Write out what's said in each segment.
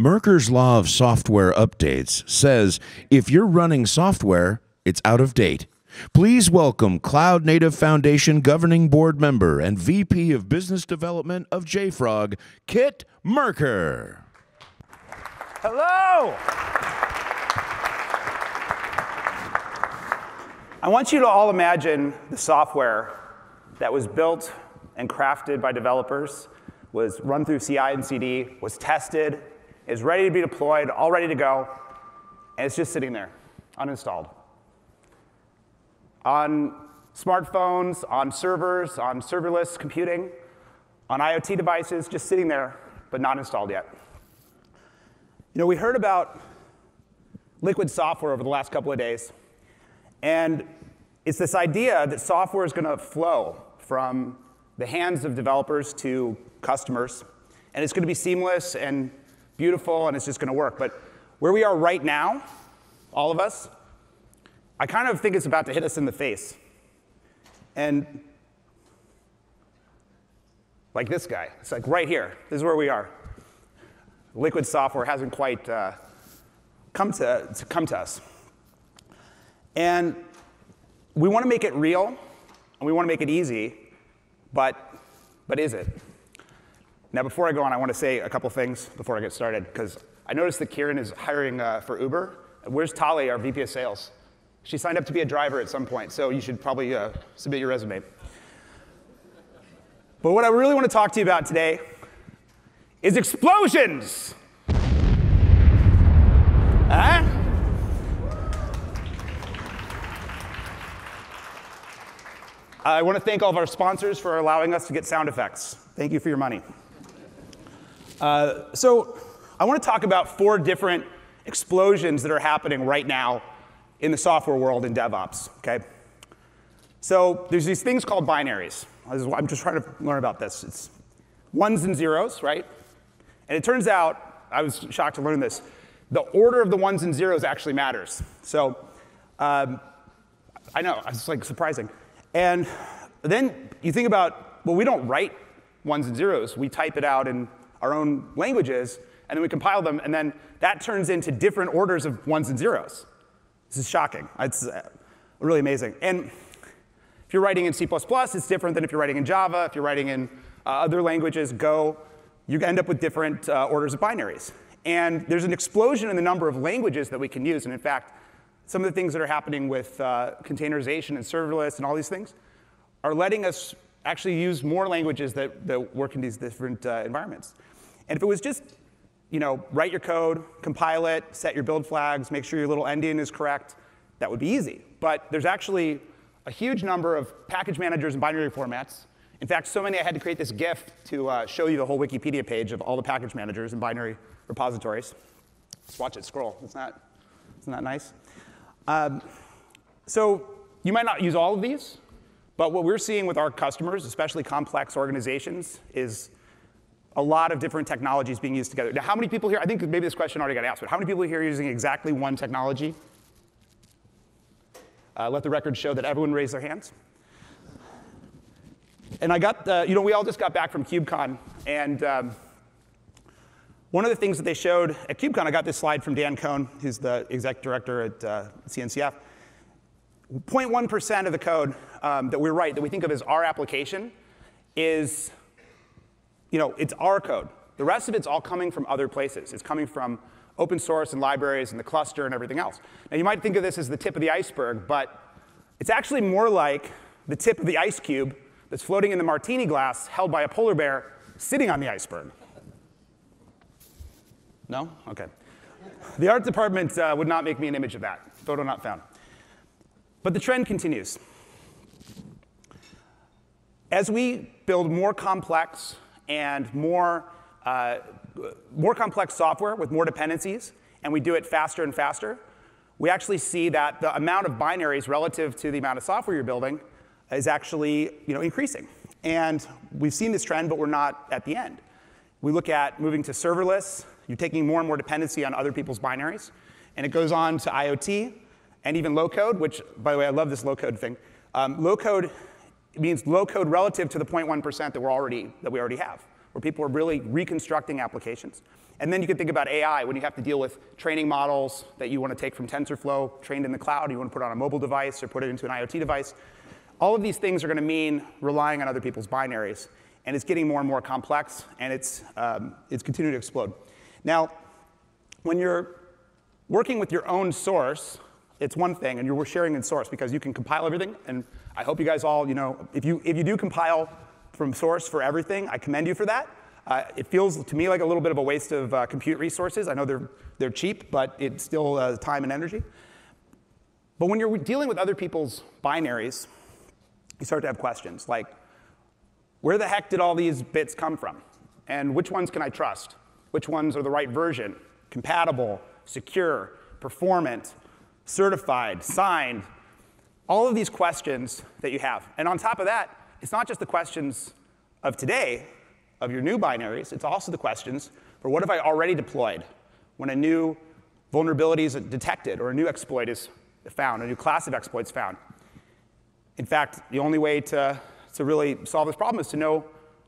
Merker's Law of Software Updates says if you're running software, it's out of date. Please welcome Cloud Native Foundation Governing Board member and VP of Business Development of JFrog, Kit Merker. Hello! I want you to all imagine the software that was built and crafted by developers, was run through CI and CD, was tested, is ready to be deployed, all ready to go, and it's just sitting there, uninstalled. On smartphones, on servers, on serverless computing, on IoT devices, just sitting there, but not installed yet. You know, we heard about liquid software over the last couple of days, and it's this idea that software is going to flow from the hands of developers to customers, and it's going to be seamless and beautiful, and it's just going to work. But where we are right now, all of us, I kind of think it's about to hit us in the face. And like this guy, it's like right here. This is where we are. Liquid software hasn't quite uh, come, to, to come to us. And we want to make it real, and we want to make it easy, but, but is it? Now, before I go on, I want to say a couple things before I get started, because I noticed that Kieran is hiring uh, for Uber. Where's Tali, our VP of Sales? She signed up to be a driver at some point, so you should probably uh, submit your resume. But what I really want to talk to you about today is explosions. Huh? I want to thank all of our sponsors for allowing us to get sound effects. Thank you for your money. Uh, so, I want to talk about four different explosions that are happening right now in the software world in DevOps. Okay. So there's these things called binaries. I'm just trying to learn about this. It's ones and zeros, right? And it turns out, I was shocked to learn this, the order of the ones and zeros actually matters. So um, I know, it's like surprising. And then you think about, well, we don't write ones and zeros. We type it out in our own languages, and then we compile them, and then that turns into different orders of ones and zeros. This is shocking. It's uh, really amazing. And if you're writing in C++, it's different than if you're writing in Java. If you're writing in uh, other languages, Go, you end up with different uh, orders of binaries. And there's an explosion in the number of languages that we can use. And in fact, some of the things that are happening with uh, containerization and serverless and all these things are letting us actually use more languages that, that work in these different uh, environments. And if it was just, you know, write your code, compile it, set your build flags, make sure your little endian is correct, that would be easy. But there's actually a huge number of package managers and binary formats. In fact, so many I had to create this GIF to uh, show you the whole Wikipedia page of all the package managers and binary repositories. Just watch it scroll. Isn't that, isn't that nice? Um, so you might not use all of these, but what we're seeing with our customers, especially complex organizations, is a lot of different technologies being used together. Now, how many people here, I think maybe this question already got asked, but how many people here are using exactly one technology? Uh, let the record show that everyone raised their hands. And I got, uh, you know, we all just got back from KubeCon, and um, one of the things that they showed at KubeCon, I got this slide from Dan Kohn, who's the exec director at uh, CNCF. 0.1% of the code um, that we write, that we think of as our application, is, you know, it's our code. The rest of it's all coming from other places. It's coming from open source and libraries and the cluster and everything else. Now, you might think of this as the tip of the iceberg, but it's actually more like the tip of the ice cube that's floating in the martini glass held by a polar bear sitting on the iceberg. No? OK. The art department uh, would not make me an image of that. Photo not found. But the trend continues. As we build more complex and more, uh, more complex software with more dependencies, and we do it faster and faster, we actually see that the amount of binaries relative to the amount of software you're building is actually you know, increasing. And we've seen this trend, but we're not at the end. We look at moving to serverless, you're taking more and more dependency on other people's binaries. And it goes on to IoT and even low code, which, by the way, I love this low code thing. Um, low code means low code relative to the 0.1% that, we're already, that we already have, where people are really reconstructing applications. And then you can think about AI when you have to deal with training models that you want to take from TensorFlow, trained in the cloud, you want to put on a mobile device or put it into an IoT device. All of these things are going to mean relying on other people's binaries. And it's getting more and more complex, and it's, um, it's continuing to explode. Now, when you're working with your own source, it's one thing, and you're sharing in source because you can compile everything. And I hope you guys all, you know, if you, if you do compile from source for everything, I commend you for that. Uh, it feels to me like a little bit of a waste of uh, compute resources. I know they're, they're cheap, but it's still uh, time and energy. But when you're dealing with other people's binaries, you start to have questions like, where the heck did all these bits come from? And which ones can I trust? Which ones are the right version? Compatible, secure, performant, certified, signed, all of these questions that you have. And on top of that, it's not just the questions of today, of your new binaries, it's also the questions for what have I already deployed when a new vulnerability is detected or a new exploit is found, a new class of exploits found. In fact, the only way to, to really solve this problem is to know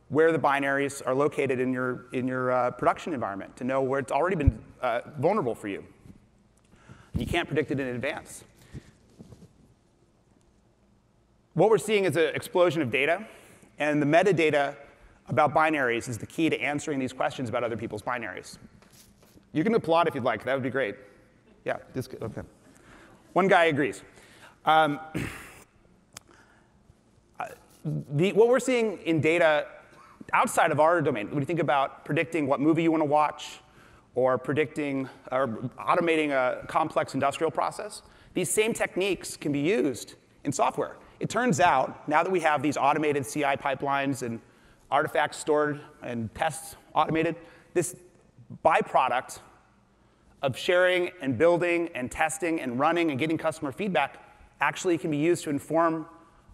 where the binaries are located in your, in your uh, production environment, to know where it's already been uh, vulnerable for you. You can't predict it in advance. What we're seeing is an explosion of data, and the metadata about binaries is the key to answering these questions about other people's binaries. You can applaud if you'd like. That would be great. Yeah, this, okay. One guy agrees. Um, the, what we're seeing in data outside of our domain, when you think about predicting what movie you want to watch, or predicting or automating a complex industrial process, these same techniques can be used in software. It turns out, now that we have these automated CI pipelines and artifacts stored and tests automated, this byproduct of sharing and building and testing and running and getting customer feedback actually can be used to inform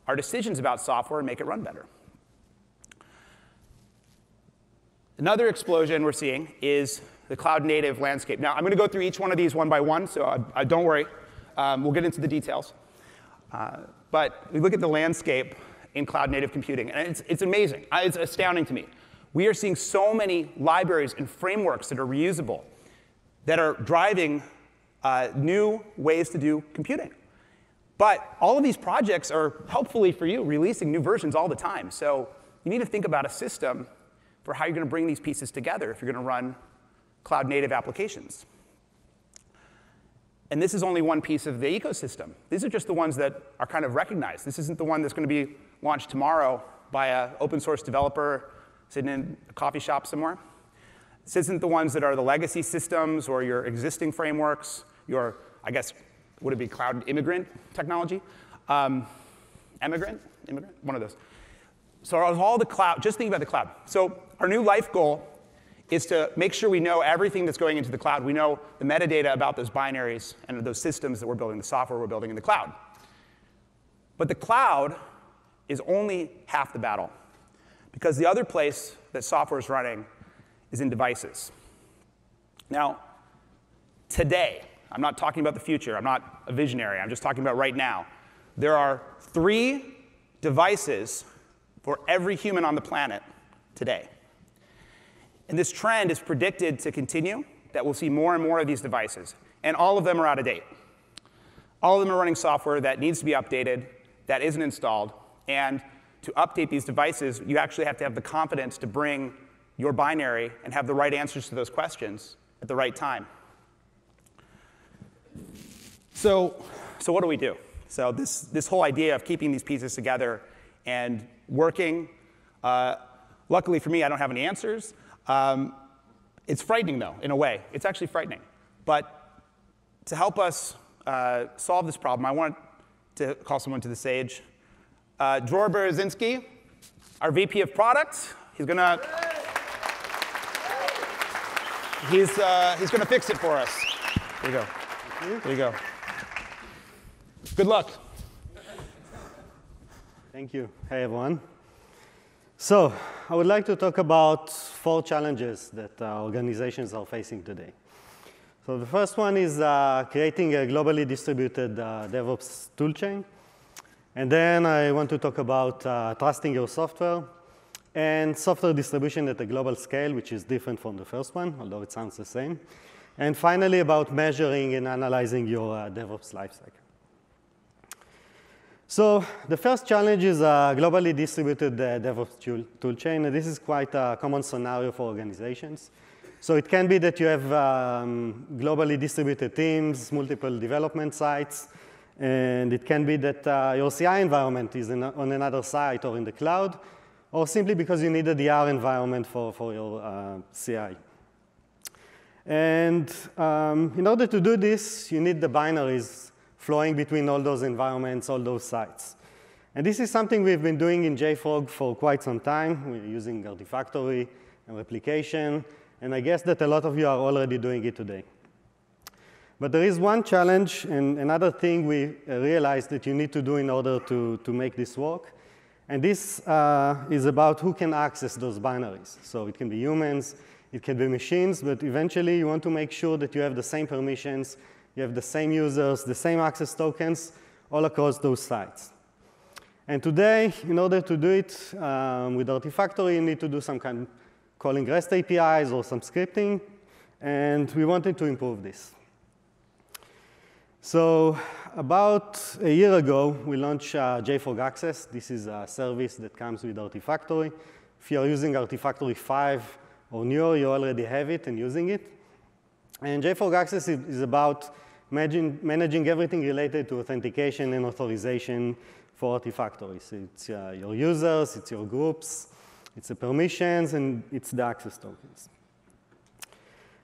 our decisions about software and make it run better. Another explosion we're seeing is the cloud native landscape. Now, I'm going to go through each one of these one by one, so I, I don't worry. Um, we'll get into the details. Uh, but we look at the landscape in cloud native computing, and it's, it's amazing. It's astounding to me. We are seeing so many libraries and frameworks that are reusable that are driving uh, new ways to do computing. But all of these projects are, helpfully for you, releasing new versions all the time. So you need to think about a system for how you're going to bring these pieces together if you're going to run cloud native applications. And this is only one piece of the ecosystem. These are just the ones that are kind of recognized. This isn't the one that's going to be launched tomorrow by an open source developer sitting in a coffee shop somewhere. This isn't the ones that are the legacy systems or your existing frameworks, your, I guess, would it be cloud immigrant technology? Um, emigrant? Immigrant? One of those. So all the cloud, just think about the cloud. So our new life goal is to make sure we know everything that's going into the cloud. We know the metadata about those binaries and those systems that we're building, the software we're building in the cloud. But the cloud is only half the battle because the other place that software is running is in devices. Now, today, I'm not talking about the future, I'm not a visionary, I'm just talking about right now. There are three devices for every human on the planet today. And this trend is predicted to continue, that we'll see more and more of these devices. And all of them are out of date. All of them are running software that needs to be updated, that isn't installed. And to update these devices, you actually have to have the confidence to bring your binary and have the right answers to those questions at the right time. So, so what do we do? So this, this whole idea of keeping these pieces together and working, uh, luckily for me, I don't have any answers. Um, it's frightening, though, in a way. It's actually frightening. But to help us uh, solve this problem, I want to call someone to the stage. Uh, Dror Bereznitsky, our VP of Product. He's going to he's, uh, he's going to fix it for us. Here you go. Here you go. Good luck. Thank you. Hey, everyone. So I would like to talk about four challenges that uh, organizations are facing today. So the first one is uh, creating a globally distributed uh, DevOps toolchain. And then I want to talk about uh, trusting your software. and software distribution at a global scale, which is different from the first one, although it sounds the same. And finally, about measuring and analyzing your uh, DevOps lifecycle. So the first challenge is a globally distributed uh, DevOps tool, toolchain, and this is quite a common scenario for organizations. So it can be that you have um, globally distributed teams, multiple development sites, and it can be that uh, your CI environment is in, on another site or in the cloud, or simply because you need a DR environment for, for your uh, CI. And um, in order to do this, you need the binaries flowing between all those environments, all those sites. And this is something we've been doing in JFrog for quite some time. We're using Artifactory and replication, and I guess that a lot of you are already doing it today. But there is one challenge and another thing we realized that you need to do in order to, to make this work. And this uh, is about who can access those binaries. So it can be humans, it can be machines, but eventually you want to make sure that you have the same permissions, you have the same users, the same access tokens all across those sites. And today, in order to do it um, with Artifactory, you need to do some kind of calling REST APIs or some scripting, and we wanted to improve this. So about a year ago, we launched uh, JFrog Access. This is a service that comes with Artifactory. If you're using Artifactory 5 or newer, you already have it and using it. And JFrog Access is about managing, managing everything related to authentication and authorization for Artifactory. So it's uh, your users, it's your groups, it's the permissions, and it's the access tokens.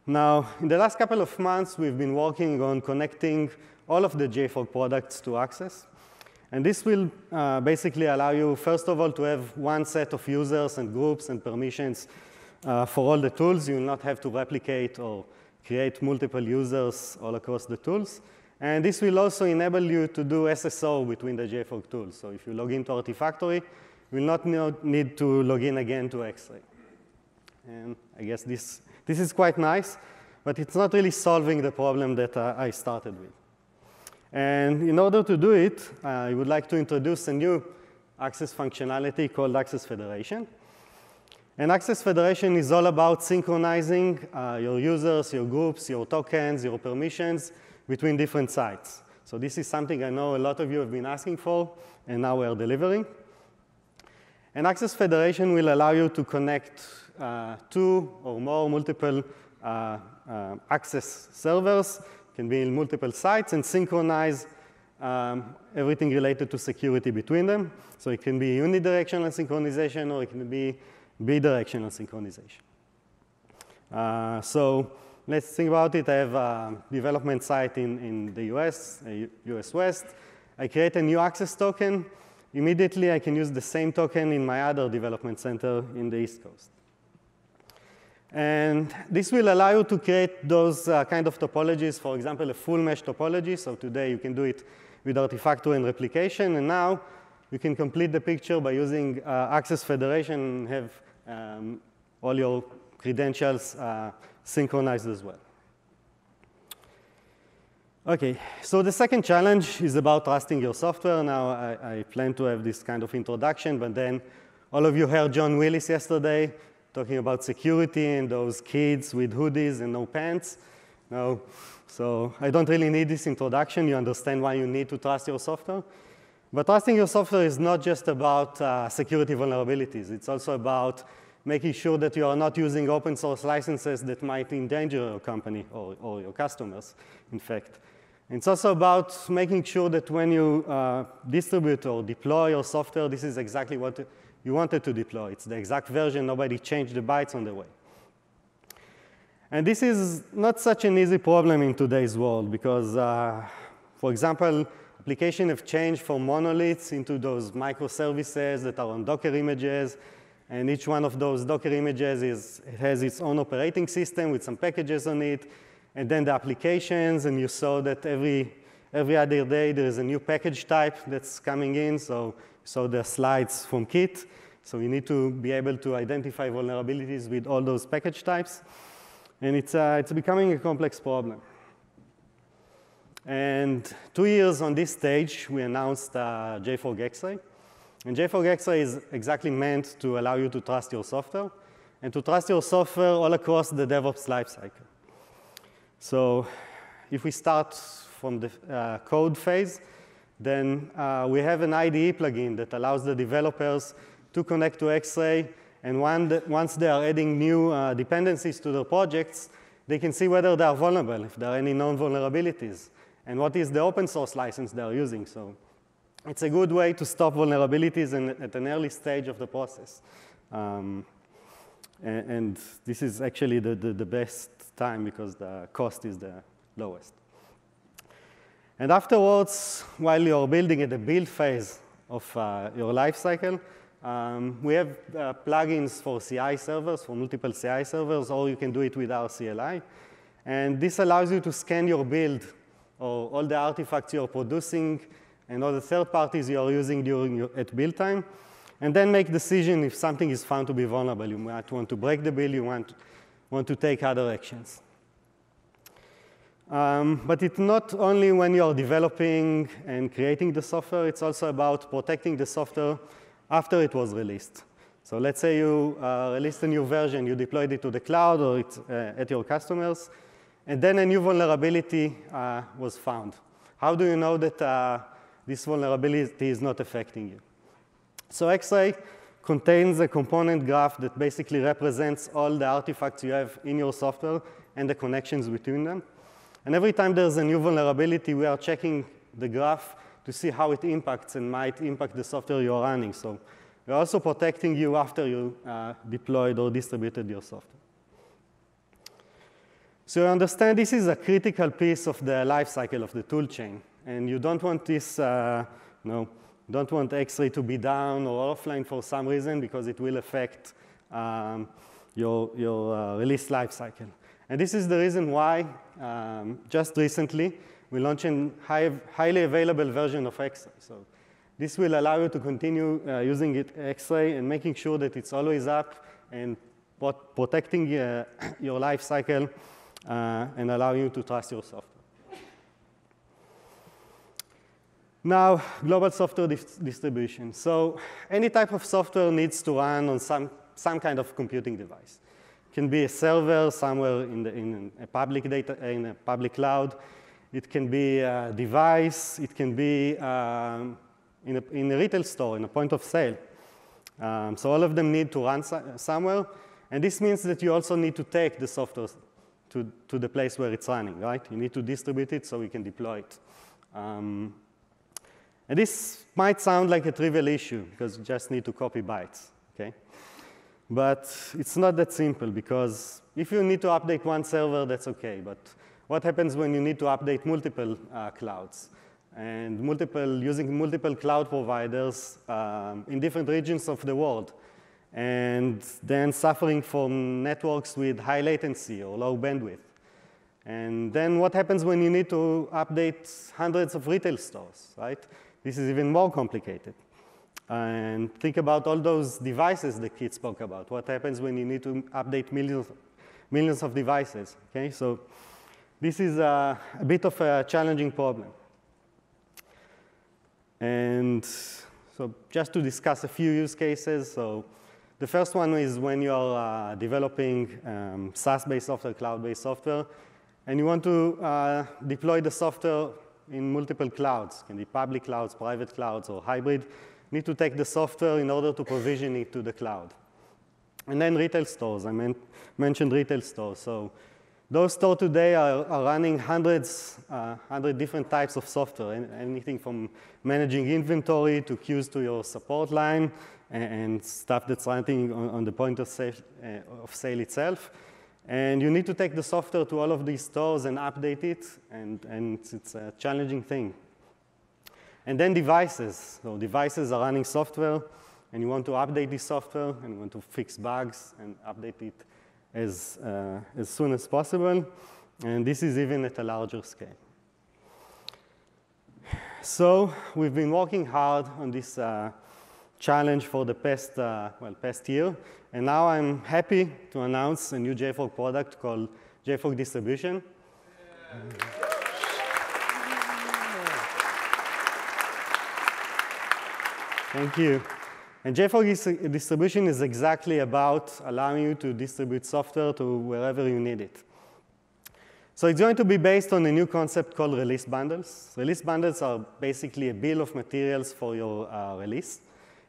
Now, in the last couple of months, we've been working on connecting all of the JFrog products to Access. And this will uh, basically allow you, first of all, to have one set of users and groups and permissions uh, for all the tools. You will not have to replicate or create multiple users all across the tools. And this will also enable you to do SSO between the JFrog tools. So if you log into Artifactory, you will not need to log in again to Xray. And I guess this, this is quite nice, but it's not really solving the problem that uh, I started with. And in order to do it, uh, I would like to introduce a new access functionality called Access Federation. And Access Federation is all about synchronizing uh, your users, your groups, your tokens, your permissions between different sites. So this is something I know a lot of you have been asking for, and now we're delivering. And Access Federation will allow you to connect uh, two or more multiple uh, uh access servers can be in multiple sites and synchronize um, everything related to security between them. So it can be unidirectional synchronization or it can be bidirectional synchronization. Uh, so let's think about it. I have a development site in, in the US, US West. I create a new access token. Immediately, I can use the same token in my other development center in the East Coast. And this will allow you to create those uh, kind of topologies, for example, a full mesh topology. So today you can do it with Artifactory and replication. And now you can complete the picture by using uh, Access Federation and have um, all your credentials uh, synchronized as well. OK, so the second challenge is about trusting your software. Now, I, I plan to have this kind of introduction, but then all of you heard John Willis yesterday talking about security and those kids with hoodies and no pants. No, so I don't really need this introduction. You understand why you need to trust your software. But trusting your software is not just about uh, security vulnerabilities. It's also about making sure that you are not using open source licenses that might endanger your company or, or your customers, in fact. It's also about making sure that when you uh, distribute or deploy your software, this is exactly what you wanted to deploy. It's the exact version. Nobody changed the bytes on the way. And this is not such an easy problem in today's world because, uh, for example, applications have changed from monoliths into those microservices that are on Docker images. And each one of those Docker images is, it has its own operating system with some packages on it. And then the applications, and you saw that every, every other day there is a new package type that's coming in. So so the slides from Kit. So you need to be able to identify vulnerabilities with all those package types. And it's, uh, it's becoming a complex problem. And two years on this stage, we announced uh, JFrog Xray. And JFrog Xray is exactly meant to allow you to trust your software and to trust your software all across the DevOps lifecycle. So if we start from the uh, code phase, then uh, we have an IDE plugin that allows the developers to connect to Xray. And once they are adding new uh, dependencies to their projects, they can see whether they are vulnerable, if there are any known vulnerabilities, and what is the open source license they are using. So it's a good way to stop vulnerabilities in, at an early stage of the process. Um, and, and, this is actually the, the, the, best time because the cost is the lowest. And afterwards, while you're building at the build phase of uh, your life cycle, um, we have uh, plugins for CI servers, for multiple CI servers, or you can do it with our CLI. And this allows you to scan your build or all the artifacts you're producing and all the third parties you are using during your, at build time, and then make decision if something is found to be vulnerable. You might want to break the build, you want, want to take other actions. Um, but it's not only when you're developing and creating the software, it's also about protecting the software after it was released. So let's say you uh, released a new version, you deployed it to the cloud or it, uh, at your customers, and then a new vulnerability uh, was found. How do you know that uh, this vulnerability is not affecting you. So Xray contains a component graph that basically represents all the artifacts you have in your software and the connections between them. And every time there's a new vulnerability, we are checking the graph to see how it impacts and might impact the software you're running. So we're also protecting you after you uh, deployed or distributed your software. So you understand this is a critical piece of the life cycle of the tool chain, And you don't want this, uh, know, don't want Xray to be down or offline for some reason because it will affect um, your, your uh, release lifecycle. And this is the reason why, um, just recently, we launched a high, highly available version of Xray. So this will allow you to continue uh, using it X-ray and making sure that it's always up and protecting uh, your lifecycle uh, and allowing you to trust your software. Now, global software distribution. So any type of software needs to run on some, some kind of computing device. It can be a server somewhere in, the, in a public data, in a public cloud. It can be a device. It can be um, in, a, in a retail store, in a point of sale. Um, so all of them need to run so somewhere. And this means that you also need to take the software to, to the place where it's running, right? You need to distribute it so we can deploy it. Um, and this might sound like a trivial issue because you just need to copy bytes, okay? But it's not that simple because if you need to update one server, that's okay. But what happens when you need to update multiple uh, clouds? And multiple, using multiple cloud providers um, in different regions of the world. And then suffering from networks with high latency or low bandwidth. And then what happens when you need to update hundreds of retail stores, right? This is even more complicated. And think about all those devices the kids spoke about. What happens when you need to update millions, millions of devices? Okay, so this is a, a bit of a challenging problem. And so just to discuss a few use cases. So the first one is when you're uh, developing um, SaaS-based software, cloud-based software, and you want to uh, deploy the software in multiple clouds, can be public clouds, private clouds, or hybrid, need to take the software in order to provision it to the cloud. And then retail stores, I meant, mentioned retail stores. So those stores today are, are running hundreds, uh, hundred different types of software, anything from managing inventory to queues to your support line and, and stuff that's running on, on the point of sale, uh, of sale itself. And you need to take the software to all of these stores and update it, and, and it's a challenging thing. And then devices. So devices are running software, and you want to update this software, and you want to fix bugs and update it as, uh, as soon as possible. And this is even at a larger scale. So we've been working hard on this uh, challenge for the past, uh, well, past year. And now I'm happy to announce a new JFrog product called JFrog Distribution. Thank you. And JFrog distribution is exactly about allowing you to distribute software to wherever you need it. So it's going to be based on a new concept called release bundles. Release bundles are basically a bill of materials for your uh, release.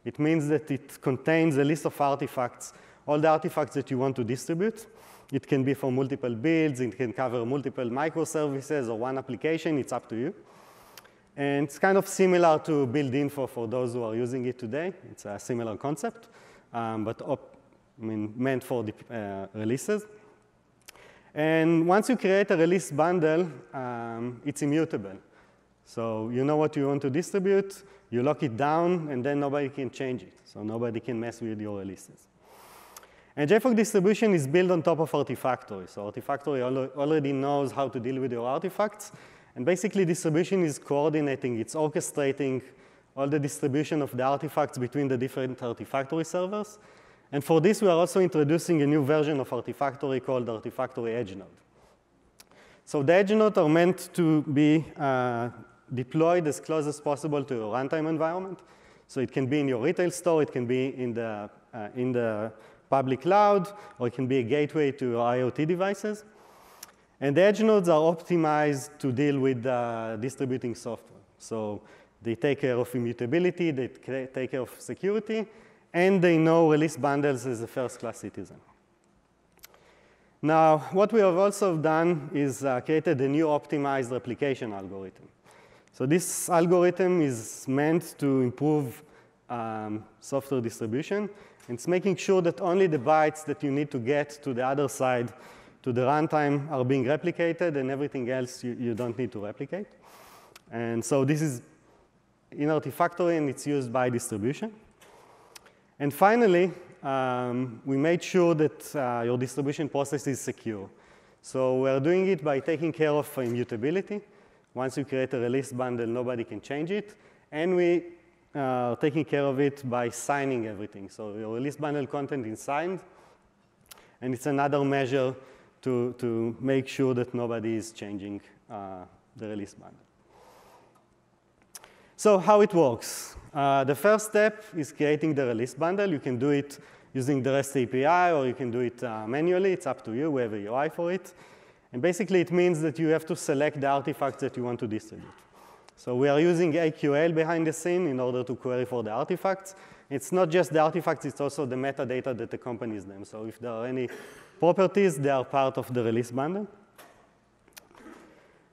It means that it contains a list of artifacts, all the artifacts that you want to distribute. It can be for multiple builds, it can cover multiple microservices or one application, it's up to you. And it's kind of similar to build-info for those who are using it today. It's a similar concept, um, but op, I mean, meant for the uh, releases. And once you create a release bundle, um, it's immutable. So you know what you want to distribute, you lock it down, and then nobody can change it. So nobody can mess with your releases. And JFrog distribution is built on top of Artifactory. So Artifactory already knows how to deal with your artifacts. And basically, distribution is coordinating, it's orchestrating all the distribution of the artifacts between the different Artifactory servers. And for this, we are also introducing a new version of Artifactory called Artifactory Edge Node. So the edge nodes are meant to be uh, deployed as close as possible to your runtime environment. So it can be in your retail store, it can be in the, uh, in the public cloud, or it can be a gateway to IoT devices. And the edge nodes are optimized to deal with uh, distributing software. So they take care of immutability, they take care of security, and they know release bundles as a first-class citizen. Now, what we have also done is uh, created a new optimized replication algorithm. So this algorithm is meant to improve um, software distribution. It's making sure that only the bytes that you need to get to the other side to the runtime are being replicated, and everything else you, you don't need to replicate. And so this is in Artifactory, and it's used by distribution. And finally, um, we made sure that uh, your distribution process is secure. So we're doing it by taking care of immutability. Once you create a release bundle, nobody can change it. And we uh, are taking care of it by signing everything. So your release bundle content is signed. And it's another measure to, to make sure that nobody is changing uh, the release bundle. So how it works. Uh, the first step is creating the release bundle. You can do it using the REST API, or you can do it uh, manually. It's up to you. We have a UI for it. And basically, it means that you have to select the artifacts that you want to distribute. So we are using AQL behind the scene in order to query for the artifacts. It's not just the artifacts, it's also the metadata that accompanies them. So if there are any properties, they are part of the release bundle.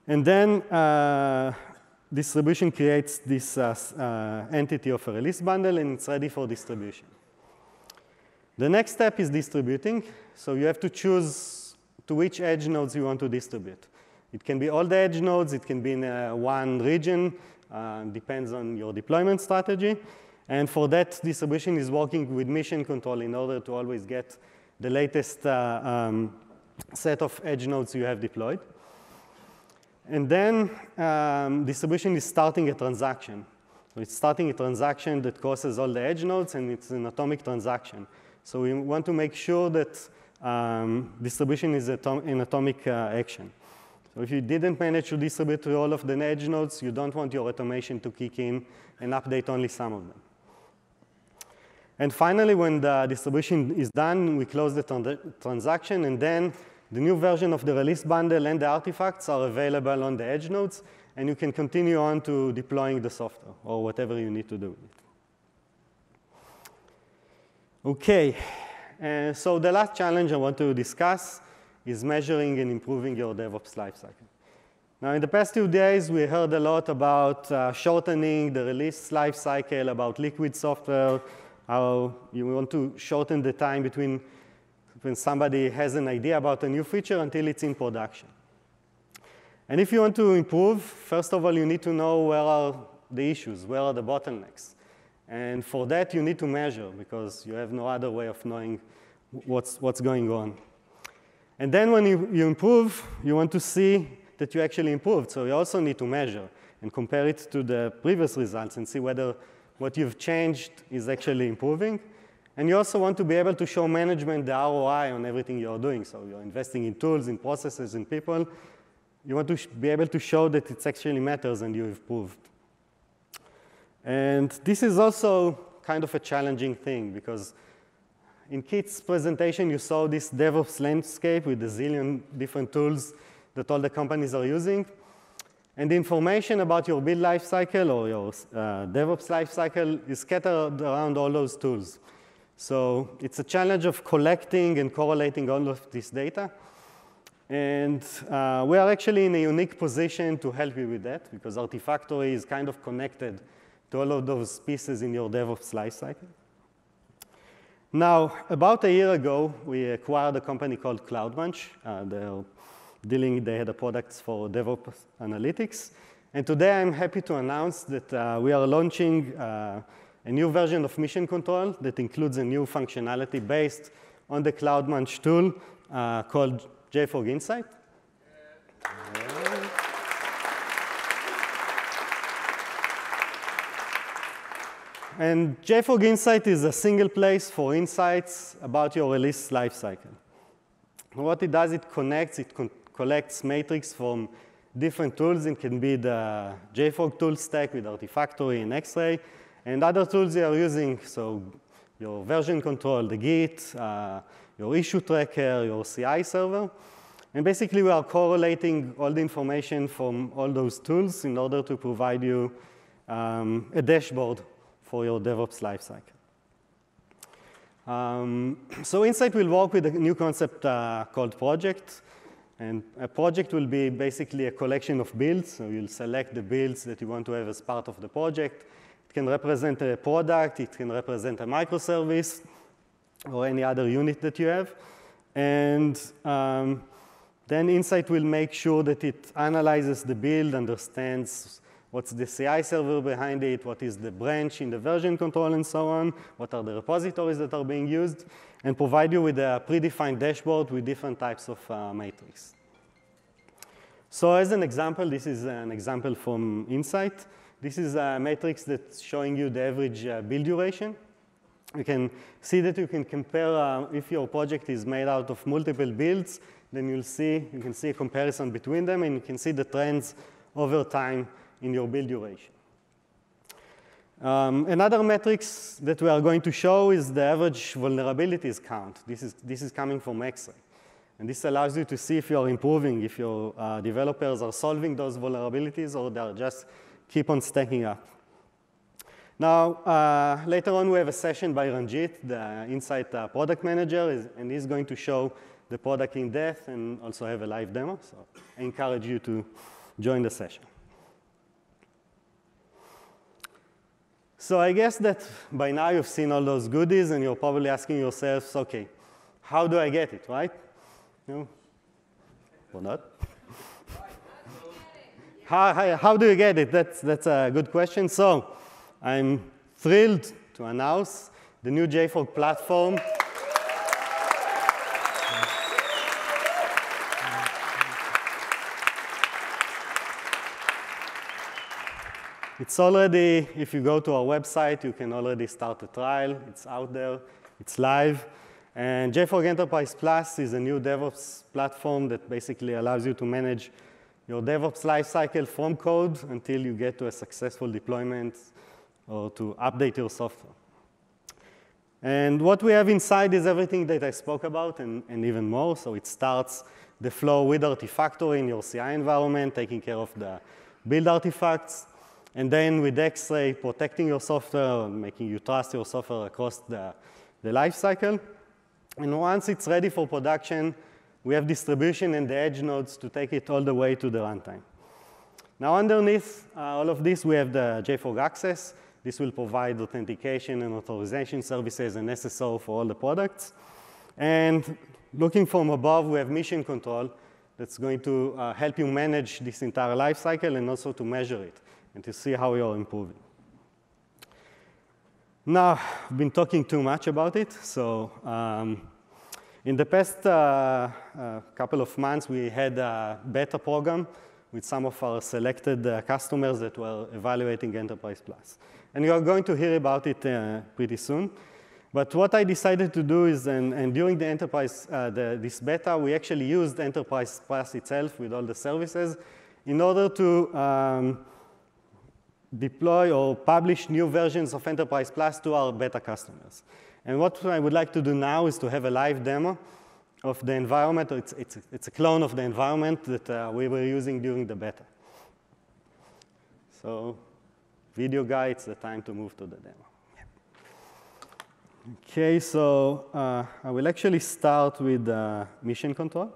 And then uh, distribution creates this uh, uh, entity of a release bundle, and it's ready for distribution. The next step is distributing. So you have to choose to which edge nodes you want to distribute. It can be all the edge nodes. It can be in uh, one region. Uh, depends on your deployment strategy. And for that, distribution is working with mission control in order to always get the latest uh, um, set of edge nodes you have deployed. And then um, distribution is starting a transaction. So it's starting a transaction that crosses all the edge nodes, and it's an atomic transaction. So we want to make sure that um, distribution is atom an atomic uh, action. So if you didn't manage to distribute to all of the edge nodes, you don't want your automation to kick in and update only some of them. And finally, when the distribution is done, we close the transaction, and then the new version of the release bundle and the artifacts are available on the edge nodes, and you can continue on to deploying the software or whatever you need to do with it. Okay, uh, so the last challenge I want to discuss is measuring and improving your DevOps lifecycle. Now, in the past few days, we heard a lot about uh, shortening the release lifecycle, about liquid software, how you want to shorten the time between when somebody has an idea about a new feature until it's in production. And if you want to improve, first of all, you need to know where are the issues, where are the bottlenecks. And for that, you need to measure because you have no other way of knowing what's, what's going on. And then when you, you improve, you want to see that you actually improved. So you also need to measure and compare it to the previous results and see whether what you've changed is actually improving. And you also want to be able to show management the ROI on everything you're doing. So you're investing in tools, in processes, in people. You want to be able to show that it actually matters and you've improved. And this is also kind of a challenging thing because in Kit's presentation, you saw this DevOps landscape with a zillion different tools that all the companies are using. And the information about your build lifecycle or your uh, DevOps lifecycle is scattered around all those tools. So it's a challenge of collecting and correlating all of this data. And uh, we are actually in a unique position to help you with that because Artifactory is kind of connected to all of those pieces in your DevOps lifecycle. Now, about a year ago, we acquired a company called CloudMunch. Uh, they're dealing, the products for DevOps analytics. And today I'm happy to announce that uh, we are launching uh, a new version of Mission Control that includes a new functionality based on the CloudMunch tool uh, called JFrog Insight. And JFrog Insight is a single place for insights about your release lifecycle. What it does, it connects, it con collects metrics from different tools. It can be the JFrog tool stack with Artifactory and Xray, and other tools you are using, so your version control, the Git, uh, your issue tracker, your CI server. And basically, we are correlating all the information from all those tools in order to provide you um, a dashboard for your DevOps lifecycle. Um, so Insight will work with a new concept uh, called project. And a project will be basically a collection of builds. So you'll select the builds that you want to have as part of the project. It can represent a product. It can represent a microservice or any other unit that you have. And um, then Insight will make sure that it analyzes the build, understands what's the CI server behind it, what is the branch in the version control, and so on, what are the repositories that are being used, and provide you with a predefined dashboard with different types of uh, matrix. So as an example, this is an example from Insight. This is a matrix that's showing you the average uh, build duration. You can see that you can compare uh, if your project is made out of multiple builds, then you'll see, you can see a comparison between them, and you can see the trends over time in your build duration. Um, another metrics that we are going to show is the average vulnerabilities count. This is, this is coming from Xray. And this allows you to see if you're improving, if your uh, developers are solving those vulnerabilities or they're just keep on stacking up. Now, uh, later on, we have a session by Ranjit, the Insight uh, product manager, and he's going to show the product in depth and also have a live demo. So I encourage you to join the session. So I guess that by now you've seen all those goodies and you're probably asking yourselves, okay, how do I get it, right? You know, or not? how, how, how do you get it? That's, that's a good question. So I'm thrilled to announce the new JFrog platform. It's already, if you go to our website, you can already start a trial. It's out there. It's live. And JFrog Enterprise Plus is a new DevOps platform that basically allows you to manage your DevOps lifecycle from code until you get to a successful deployment or to update your software. And what we have inside is everything that I spoke about and, and even more. So it starts the flow with Artifactory in your CI environment, taking care of the build artifacts. And then with X-ray, protecting your software, making you trust your software across the, the life cycle. And once it's ready for production, we have distribution and the edge nodes to take it all the way to the runtime. Now underneath uh, all of this, we have the JFrog Access. This will provide authentication and authorization services and SSO for all the products. And looking from above, we have mission control that's going to uh, help you manage this entire life cycle and also to measure it and to see how you're improving. Now, I've been talking too much about it, so um, in the past uh, uh, couple of months, we had a beta program with some of our selected uh, customers that were evaluating Enterprise Plus. And you are going to hear about it uh, pretty soon. But what I decided to do is, and, and during the Enterprise, uh, the, this beta, we actually used Enterprise Plus itself with all the services in order to um, deploy or publish new versions of Enterprise Plus to our beta customers. And what I would like to do now is to have a live demo of the environment. It's, it's, it's a clone of the environment that uh, we were using during the beta. So video guy, it's the time to move to the demo. Okay, so uh, I will actually start with uh, mission control.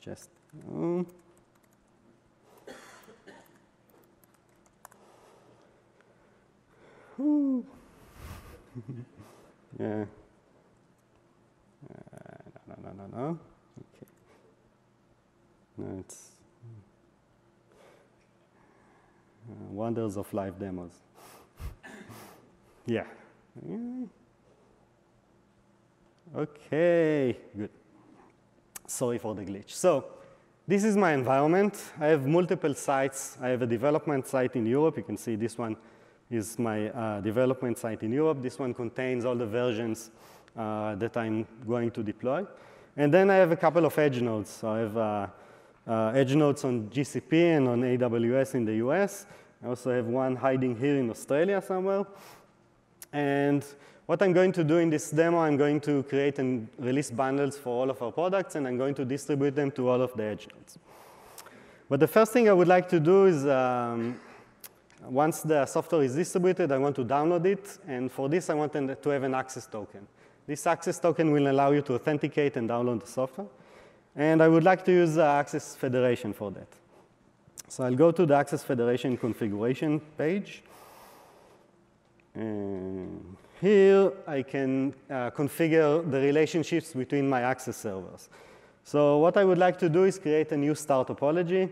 Just um, yeah. Uh, no, no, no, no. Okay. No, it's uh, wonders of live demos. yeah. Okay, good. Sorry for the glitch. So this is my environment. I have multiple sites. I have a development site in Europe. You can see this one is my uh, development site in Europe. This one contains all the versions uh, that I'm going to deploy. And then I have a couple of edge nodes. So I have uh, uh edge nodes on GCP and on AWS in the US. I also have one hiding here in Australia somewhere. And what I'm going to do in this demo, I'm going to create and release bundles for all of our products, and I'm going to distribute them to all of the edge nodes. But the first thing I would like to do is, um, once the software is distributed, I want to download it, and for this, I want to have an access token. This access token will allow you to authenticate and download the software. And I would like to use uh, Access Federation for that. So I'll go to the Access Federation configuration page. And here I can uh, configure the relationships between my access servers. So what I would like to do is create a new star topology.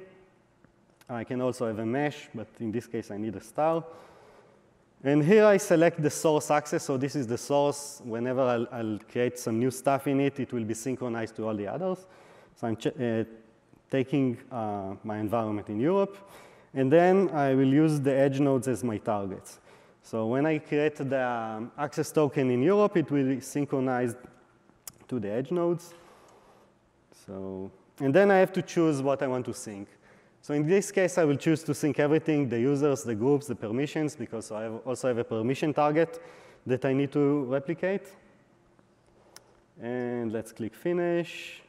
I can also have a mesh, but in this case I need a star. And here I select the source access, so this is the source. Whenever I'll, I'll create some new stuff in it, it will be synchronized to all the others. So I'm uh, taking uh, my environment in Europe, and then I will use the edge nodes as my targets. So when I create the um, access token in Europe, it will be synchronized to the edge nodes. So, and then I have to choose what I want to sync. So in this case, I will choose to sync everything, the users, the groups, the permissions, because I also have a permission target that I need to replicate. And let's click Finish.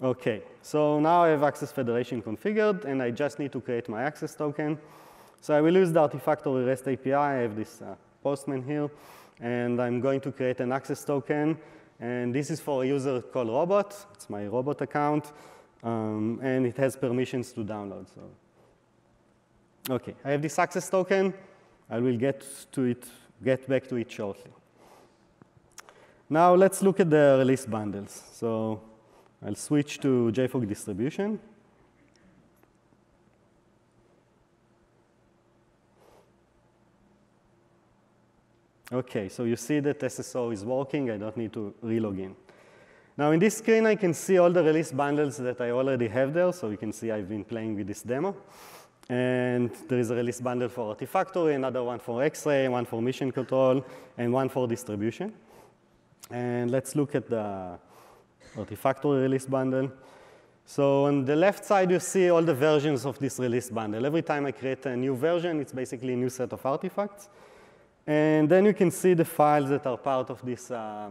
OK, so now I have Access Federation configured, and I just need to create my access token. So I will use the Artifactory REST API. I have this uh, Postman here. And I'm going to create an access token. And this is for a user called Robot. It's my Robot account. Um, and it has permissions to download. So, OK, I have this access token. I will get to it, get back to it shortly. Now let's look at the release bundles. So I'll switch to JFrog distribution. OK, so you see that SSO is working. I don't need to relog in. Now in this screen, I can see all the release bundles that I already have there. So you can see I've been playing with this demo. And there is a release bundle for Artifactory, another one for Xray, one for mission control, and one for distribution. And let's look at the Artifactory release bundle. So on the left side, you see all the versions of this release bundle. Every time I create a new version, it's basically a new set of artifacts. And then you can see the files that are part of this uh,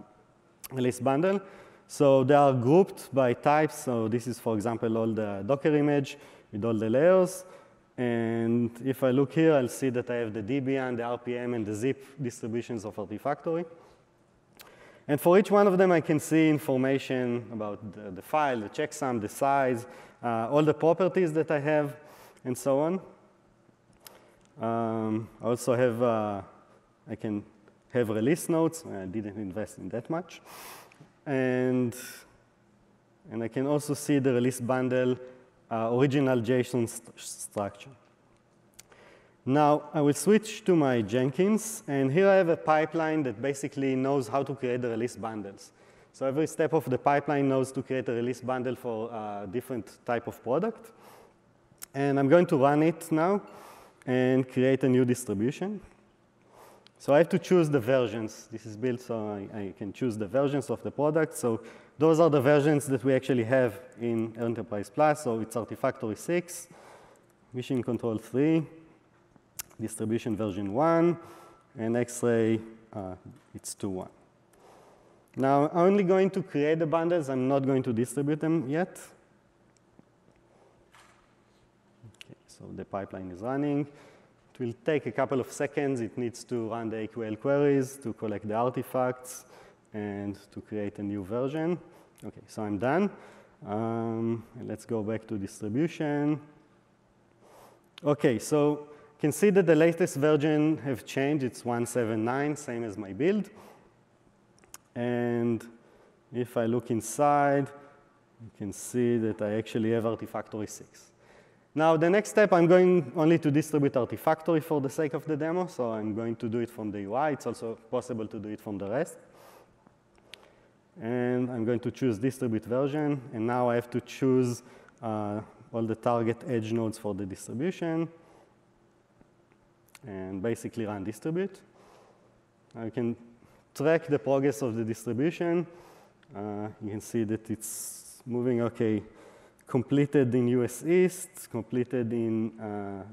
release bundle. So they are grouped by types. So this is, for example, all the Docker image with all the layers. And if I look here, I'll see that I have the Debian, the RPM, and the zip distributions of Artifactory. And for each one of them, I can see information about the, the file, the checksum, the size, uh, all the properties that I have, and so on. Um, I also have uh, I can have release notes. I didn't invest in that much. And, and I can also see the release bundle uh, original JSON st structure. Now, I will switch to my Jenkins. And here I have a pipeline that basically knows how to create the release bundles. So every step of the pipeline knows to create a release bundle for a different type of product. And I'm going to run it now and create a new distribution. So I have to choose the versions. This is built so I, I, can choose the versions of the product. So those are the versions that we actually have in Enterprise Plus. So it's Artifactory 6. Mission Control 3, distribution version 1, and Xray, uh, it's 2.1. Now, I'm only going to create the bundles. I'm not going to distribute them yet. Okay, so the pipeline is running. It will take a couple of seconds. It needs to run the AQL queries to collect the artifacts and to create a new version. OK, so I'm done. Um, let's go back to distribution. OK, so you can see that the latest version have changed. It's 179, same as my build. And if I look inside, you can see that I actually have Artifactory 6. Now, the next step, I'm going only to distribute Artifactory for the sake of the demo. So I'm going to do it from the UI. It's also possible to do it from the rest. And I'm going to choose distribute version. And now I have to choose uh, all the target edge nodes for the distribution and basically run distribute. I can track the progress of the distribution. Uh, you can see that it's moving OK, completed in US East, completed in uh,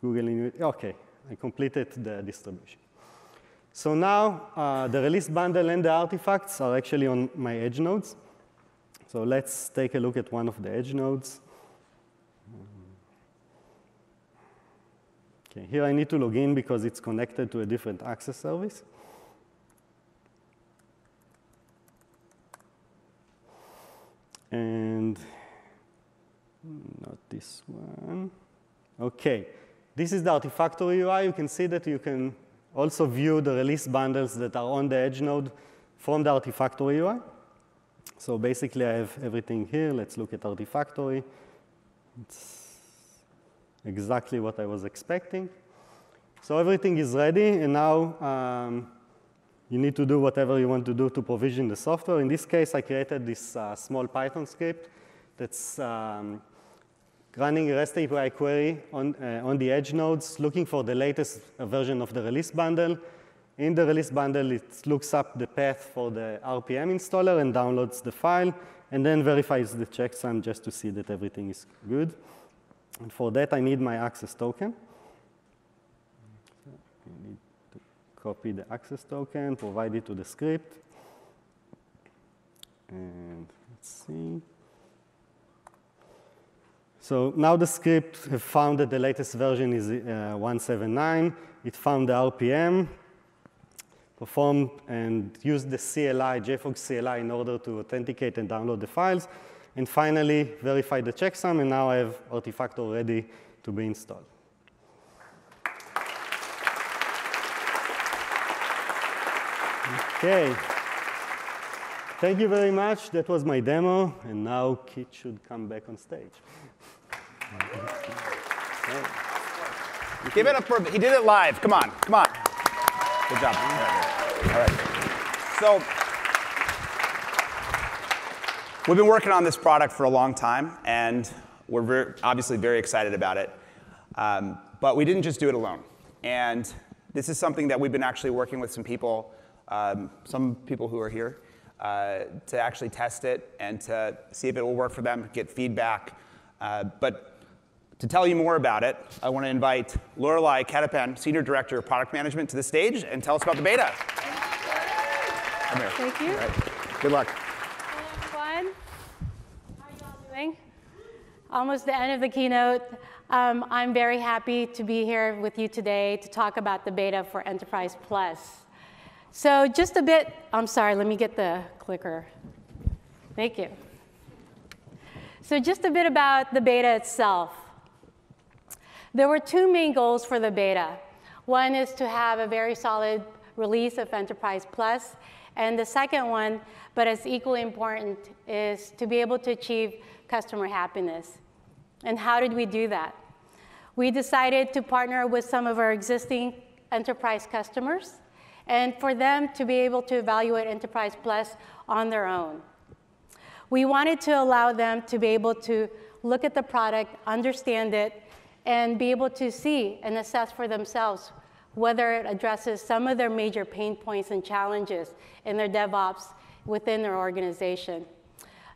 Google in US. OK, I completed the distribution. So now uh, the release bundle and the artifacts are actually on my edge nodes. So let's take a look at one of the edge nodes. Okay, here I need to log in because it's connected to a different access service. And not this one. OK, this is the Artifactory UI. You can see that you can also view the release bundles that are on the edge node from the Artifactory UI. So basically, I have everything here. Let's look at Artifactory. It's exactly what I was expecting. So everything is ready, and now um, you need to do whatever you want to do to provision the software. In this case, I created this uh, small Python script that's um, running a REST API query on, uh, on the edge nodes, looking for the latest version of the release bundle. In the release bundle, it looks up the path for the RPM installer and downloads the file, and then verifies the checksum just to see that everything is good. And for that, I need my access token. Copy the access token, provide it to the script. And let's see. So now the script have found that the latest version is uh, 179. It found the RPM, performed and used the CLI, JFrog CLI, in order to authenticate and download the files. And finally, verify the checksum, and now I have Artifactory ready to be installed. OK. Thank you very much. That was my demo. And now Kit should come back on stage. Give it up for he did it live. Come on, come on. Good job. All right. So we've been working on this product for a long time, and we're very, obviously very excited about it. Um, but we didn't just do it alone. And this is something that we've been actually working with some people, um, some people who are here, uh, to actually test it and to see if it will work for them, get feedback. Uh, but to tell you more about it, I want to invite Loreli Cadapan, Senior Director of Product Management, to the stage and tell us about the beta. Come here. Thank you. Right. Good luck. Hello, everyone. How are you all doing? Almost the end of the keynote. Um, I'm very happy to be here with you today to talk about the beta for Enterprise Plus. So just a bit, I'm sorry, let me get the clicker. Thank you. So just a bit about the beta itself. There were two main goals for the beta. One is to have a very solid release of Enterprise Plus, and the second one, but as equally important, is to be able to achieve customer happiness. And how did we do that? We decided to partner with some of our existing enterprise customers and for them to be able to evaluate Enterprise Plus on their own. We wanted to allow them to be able to look at the product, understand it, and be able to see and assess for themselves whether it addresses some of their major pain points and challenges in their DevOps within their organization.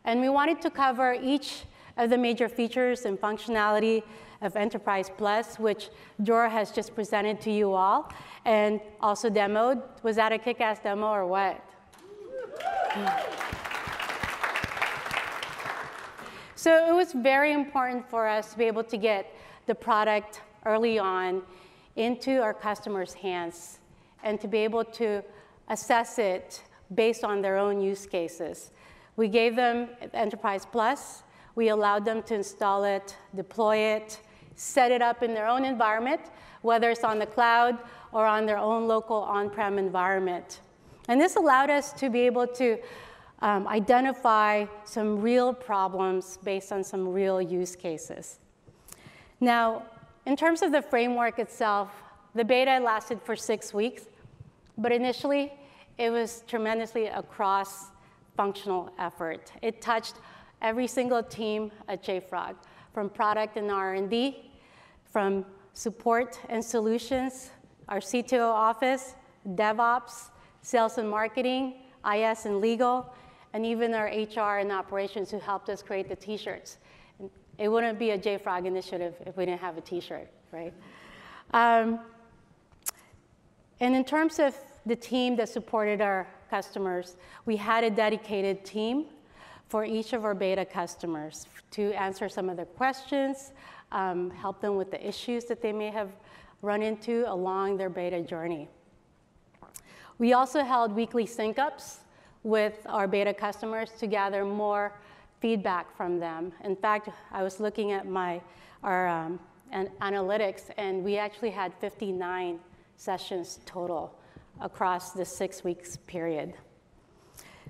And we wanted to cover each of the major features and functionality of Enterprise Plus, which Dror has just presented to you all and also demoed. Was that a kick-ass demo or what? so it was very important for us to be able to get the product early on into our customers' hands and to be able to assess it based on their own use cases. We gave them Enterprise Plus. We allowed them to install it, deploy it, set it up in their own environment, whether it's on the cloud or on their own local on-prem environment. And this allowed us to be able to um, identify some real problems based on some real use cases. Now, in terms of the framework itself, the beta lasted for six weeks, but initially it was tremendously a cross-functional effort. It touched every single team at JFrog, from product and R&D, from support and solutions, our CTO office, DevOps, sales and marketing, IS and legal, and even our HR and operations who helped us create the t-shirts. It wouldn't be a JFrog initiative if we didn't have a t-shirt, right? Um, and in terms of the team that supported our customers, we had a dedicated team for each of our beta customers to answer some of their questions, um, help them with the issues that they may have run into along their beta journey. We also held weekly sync ups with our beta customers to gather more feedback from them. In fact, I was looking at my, our um, an analytics, and we actually had 59 sessions total across the six weeks period.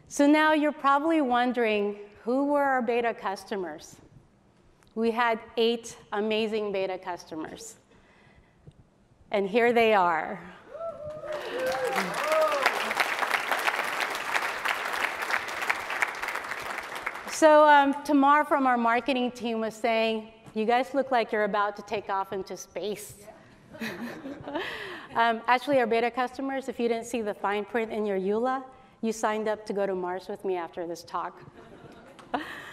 So now you're probably wondering who were our beta customers? We had eight amazing beta customers. And here they are. So um, Tamar from our marketing team was saying, you guys look like you're about to take off into space. um, actually, our beta customers, if you didn't see the fine print in your EULA, you signed up to go to Mars with me after this talk.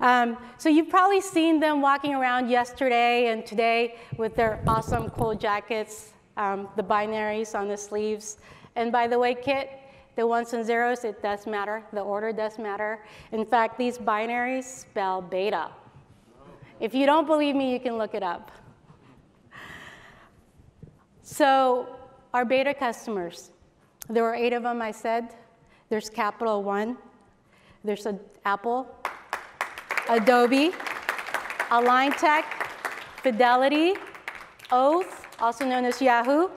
um, so you've probably seen them walking around yesterday and today with their awesome cool jackets, um, the binaries on the sleeves. And by the way, Kit, the ones and zeros, it does matter. The order does matter. In fact, these binaries spell beta. If you don't believe me, you can look it up. So our beta customers, there were eight of them, I said. There's Capital One, there's a Apple, Adobe, Align Tech, Fidelity, Oath, also known as Yahoo,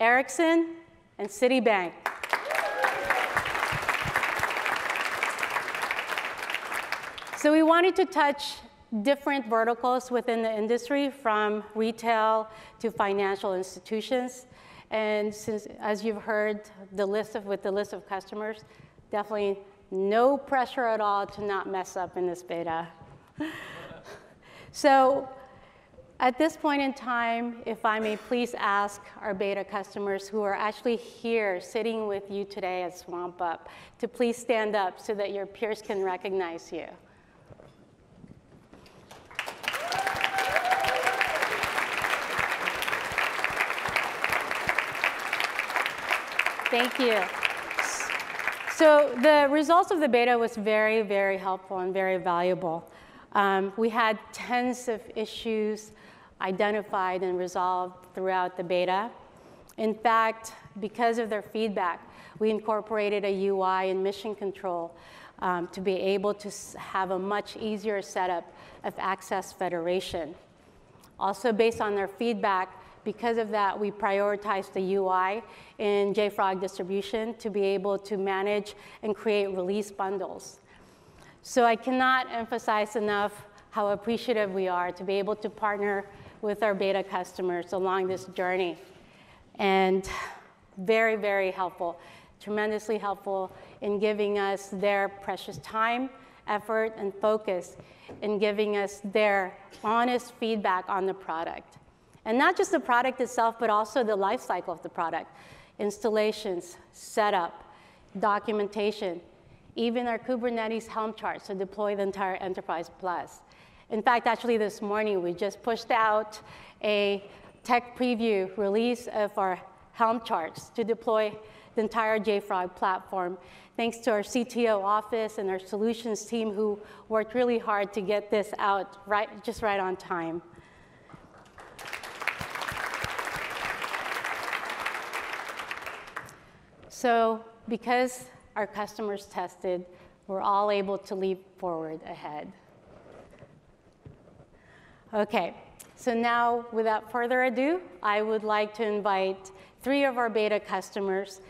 Ericsson, and Citibank. So we wanted to touch different verticals within the industry from retail to financial institutions. And since, as you've heard, the list of, with the list of customers, definitely no pressure at all to not mess up in this beta. so at this point in time, if I may please ask our beta customers who are actually here sitting with you today at SwampUp to please stand up so that your peers can recognize you. Thank you. So the results of the beta was very, very helpful and very valuable. Um, we had tens of issues identified and resolved throughout the beta. In fact, because of their feedback, we incorporated a UI and mission control um, to be able to have a much easier setup of access federation. Also based on their feedback, because of that, we prioritized the UI in JFrog distribution to be able to manage and create release bundles. So I cannot emphasize enough how appreciative we are to be able to partner with our beta customers along this journey. And very, very helpful, tremendously helpful in giving us their precious time, effort, and focus in giving us their honest feedback on the product. And not just the product itself, but also the life cycle of the product. Installations, setup, documentation, even our Kubernetes Helm charts to deploy the entire Enterprise Plus. In fact, actually this morning, we just pushed out a tech preview release of our Helm charts to deploy the entire JFrog platform. Thanks to our CTO office and our solutions team who worked really hard to get this out right, just right on time. So because our customers tested, we're all able to leap forward ahead. Okay, so now without further ado, I would like to invite three of our beta customers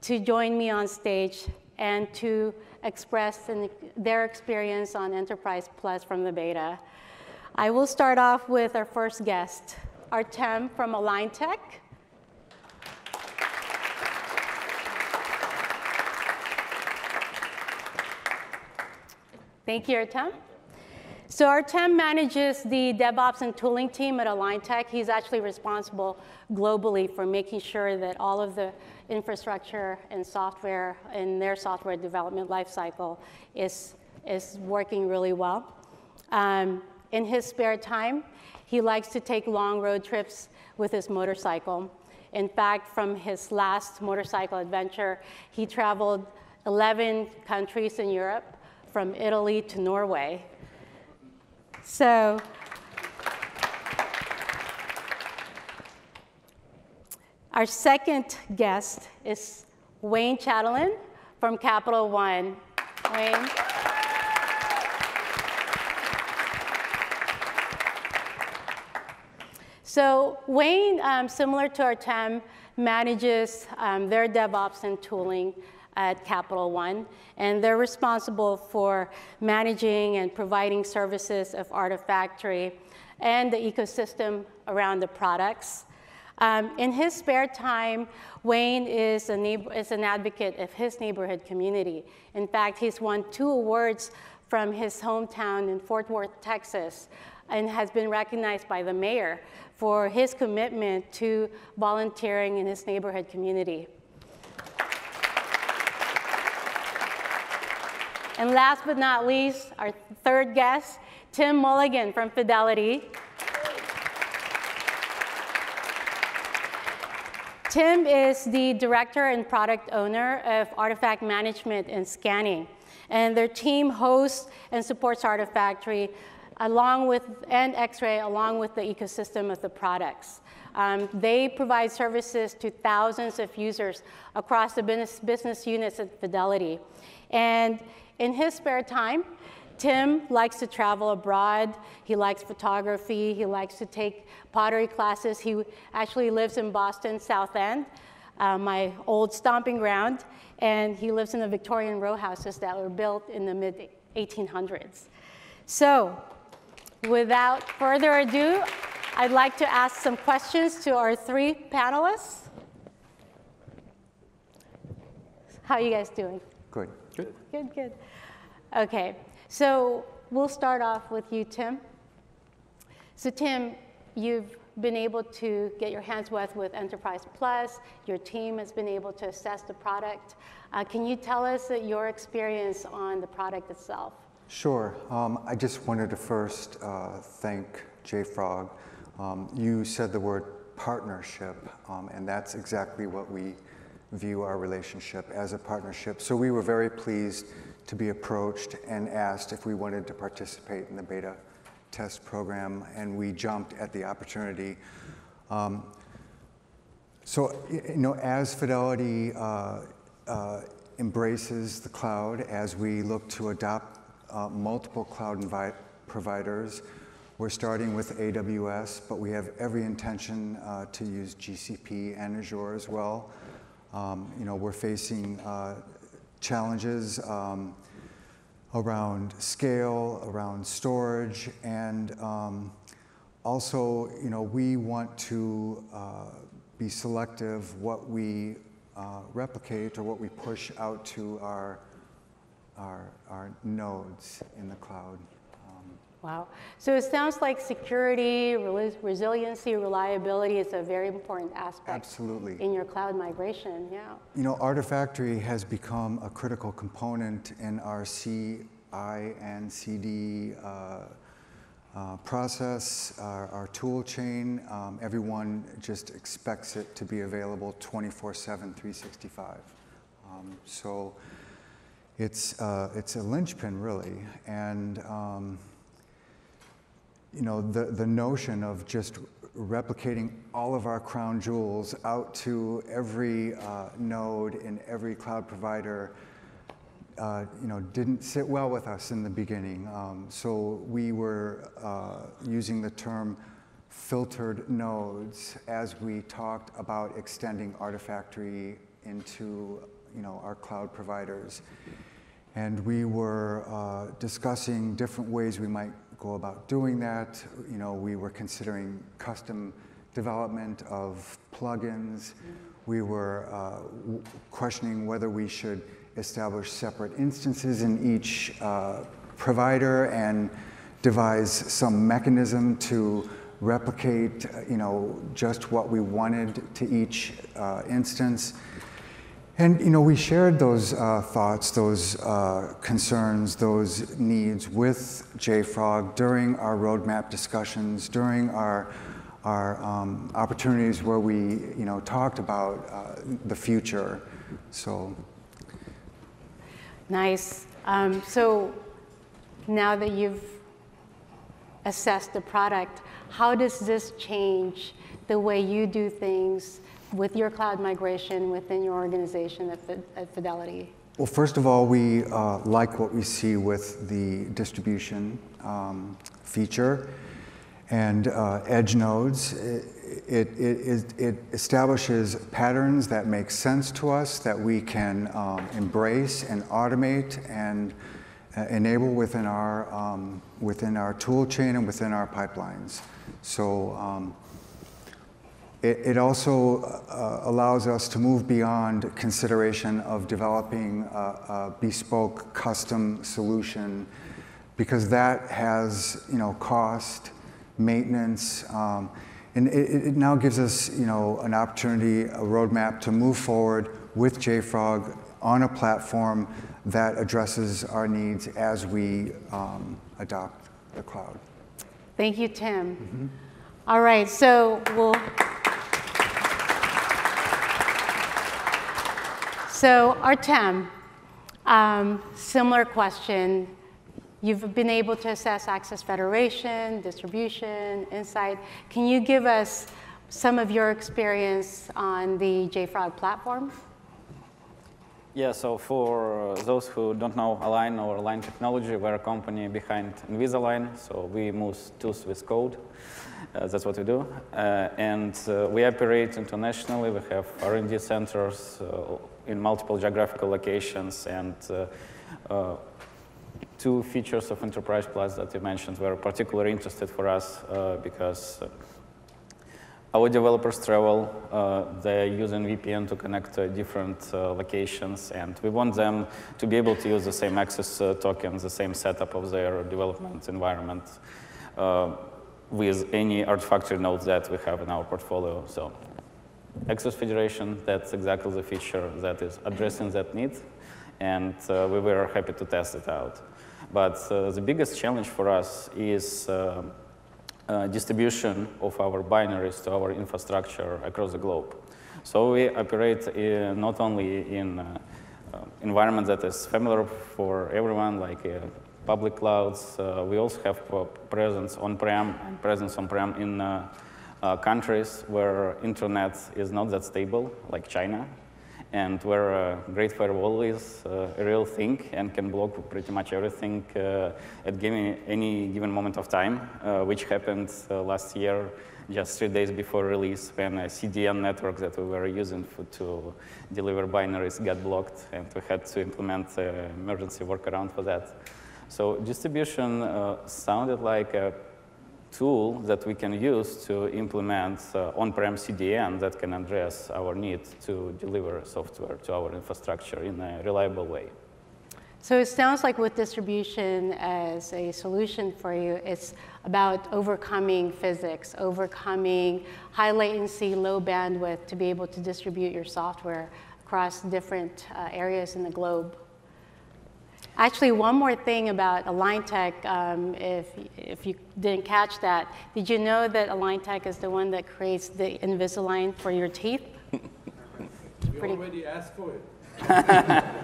to join me on stage and to express their experience on Enterprise Plus from the beta. I will start off with our first guest, Artem from Align Tech. Thank you, Artem. So Artem manages the DevOps and tooling team at Align Tech. He's actually responsible globally for making sure that all of the infrastructure and software in their software development lifecycle is, is working really well. Um, in his spare time, he likes to take long road trips with his motorcycle. In fact, from his last motorcycle adventure, he traveled 11 countries in Europe from Italy to Norway. So, our second guest is Wayne Chatelain from Capital One. Wayne. So Wayne, um, similar to our Artem, manages um, their DevOps and tooling at Capital One, and they're responsible for managing and providing services of Artifactory and the ecosystem around the products. Um, in his spare time, Wayne is, is an advocate of his neighborhood community. In fact, he's won two awards from his hometown in Fort Worth, Texas, and has been recognized by the mayor for his commitment to volunteering in his neighborhood community. And last but not least, our third guest, Tim Mulligan from Fidelity. Tim is the director and product owner of artifact management and scanning. And their team hosts and supports Artifactory along with, and Xray along with the ecosystem of the products. Um, they provide services to thousands of users across the business, business units at Fidelity. And in his spare time, Tim likes to travel abroad. He likes photography. He likes to take pottery classes. He actually lives in Boston, South End, uh, my old stomping ground. And he lives in the Victorian row houses that were built in the mid 1800s. So, without further ado, I'd like to ask some questions to our three panelists. How are you guys doing? Good. Good. Good, good. Okay, so we'll start off with you, Tim. So Tim, you've been able to get your hands wet with Enterprise Plus. Your team has been able to assess the product. Uh, can you tell us your experience on the product itself? Sure. Um, I just wanted to first uh, thank JFrog. Um, you said the word partnership, um, and that's exactly what we view our relationship as a partnership. So we were very pleased to be approached and asked if we wanted to participate in the beta test program, and we jumped at the opportunity. Um, so, you know, as Fidelity uh, uh, embraces the cloud, as we look to adopt uh, multiple cloud providers, we're starting with AWS, but we have every intention uh, to use GCP and Azure as well. Um, you know, we're facing uh, challenges um, around scale, around storage, and um, also, you know, we want to uh, be selective what we uh, replicate or what we push out to our, our, our nodes in the cloud. Wow. So it sounds like security, resiliency, reliability is a very important aspect. Absolutely. In your cloud migration, yeah. You know, Artifactory has become a critical component in our CI and CD uh, uh, process, our, our, tool chain. Um, everyone just expects it to be available 24 7, 365. Um, so it's, uh, it's a linchpin, really. And, um, you know, the, the notion of just replicating all of our crown jewels out to every uh, node in every cloud provider uh, you know, didn't sit well with us in the beginning. Um, so we were uh, using the term filtered nodes as we talked about extending Artifactory into you know, our cloud providers. And we were uh, discussing different ways we might go about doing that. You know, we were considering custom development of plugins. We were uh, questioning whether we should establish separate instances in each uh, provider and devise some mechanism to replicate, uh, you know, just what we wanted to each uh, instance. And you know, we shared those uh, thoughts, those uh, concerns, those needs with JFrog during our roadmap discussions, during our our um, opportunities where we, you know, talked about uh, the future. So. Nice. Um, so now that you've assessed the product, how does this change the way you do things with your cloud migration within your organization at, at Fidelity? Well, first of all, we uh, like what we see with the distribution um, feature and uh, edge nodes. It, it, it, it, establishes patterns that make sense to us that we can um, embrace and automate and uh, enable within our, um, within our tool chain and within our pipelines. So um, it, it, also uh, allows us to move beyond consideration of developing a, a bespoke custom solution because that has you know, cost, maintenance, um, and it, it, now gives us, you know, an opportunity, a roadmap to move forward with JFrog on a platform that addresses our needs as we um, adopt the cloud. Thank you, Tim. Mm -hmm. All right, so we'll. So Artem, um, similar question. You've been able to assess access federation, distribution, insight. Can you give us some of your experience on the JFrog platform? Yeah, so for those who don't know Align or Align Technology, we're a company behind Invisalign, so we move tools with code. Uh, that's what we do. Uh, and uh, we operate internationally. We have R&D centers uh, in multiple geographical locations and uh, uh, two features of Enterprise Plus that you mentioned were particularly interested for us uh, because our developers travel, uh, they're using VPN to connect to different uh, locations, and we want them to be able to use the same access uh, token, the same setup of their development environment with any Artifactory nodes that we have in our portfolio. So Access Federation, that's exactly the feature that is addressing that need, and we were happy to test it out. But uh, the biggest challenge for us is uh, uh, distribution of our binaries to our infrastructure across the globe. So we operate in, not only in uh, environment that is familiar for everyone, like uh, public clouds. Uh, we also have presence on-prem and presence on-prem in countries where internet is not that stable, like China and where uh, Great Firewall is uh, a real thing and can block pretty much everything uh, at given, any given moment of time, uh, which happened uh, last year, just three days before release, when a CDN network that we were using for, to deliver binaries got blocked, and we had to implement emergency workaround for that. So distribution uh, sounded like a tool that we can use to implement uh, on-prem CDN that can address our need to deliver software to our infrastructure in a reliable way. So it sounds like with distribution as a solution for you, it's about overcoming physics, overcoming high latency, low bandwidth to be able to distribute your software across different uh, areas in the globe. Actually, one more thing about AlignTech, um, if, if you didn't catch that, did you know that Align Tech is the one that creates the Invisalign for your teeth? We Pretty- already asked for it.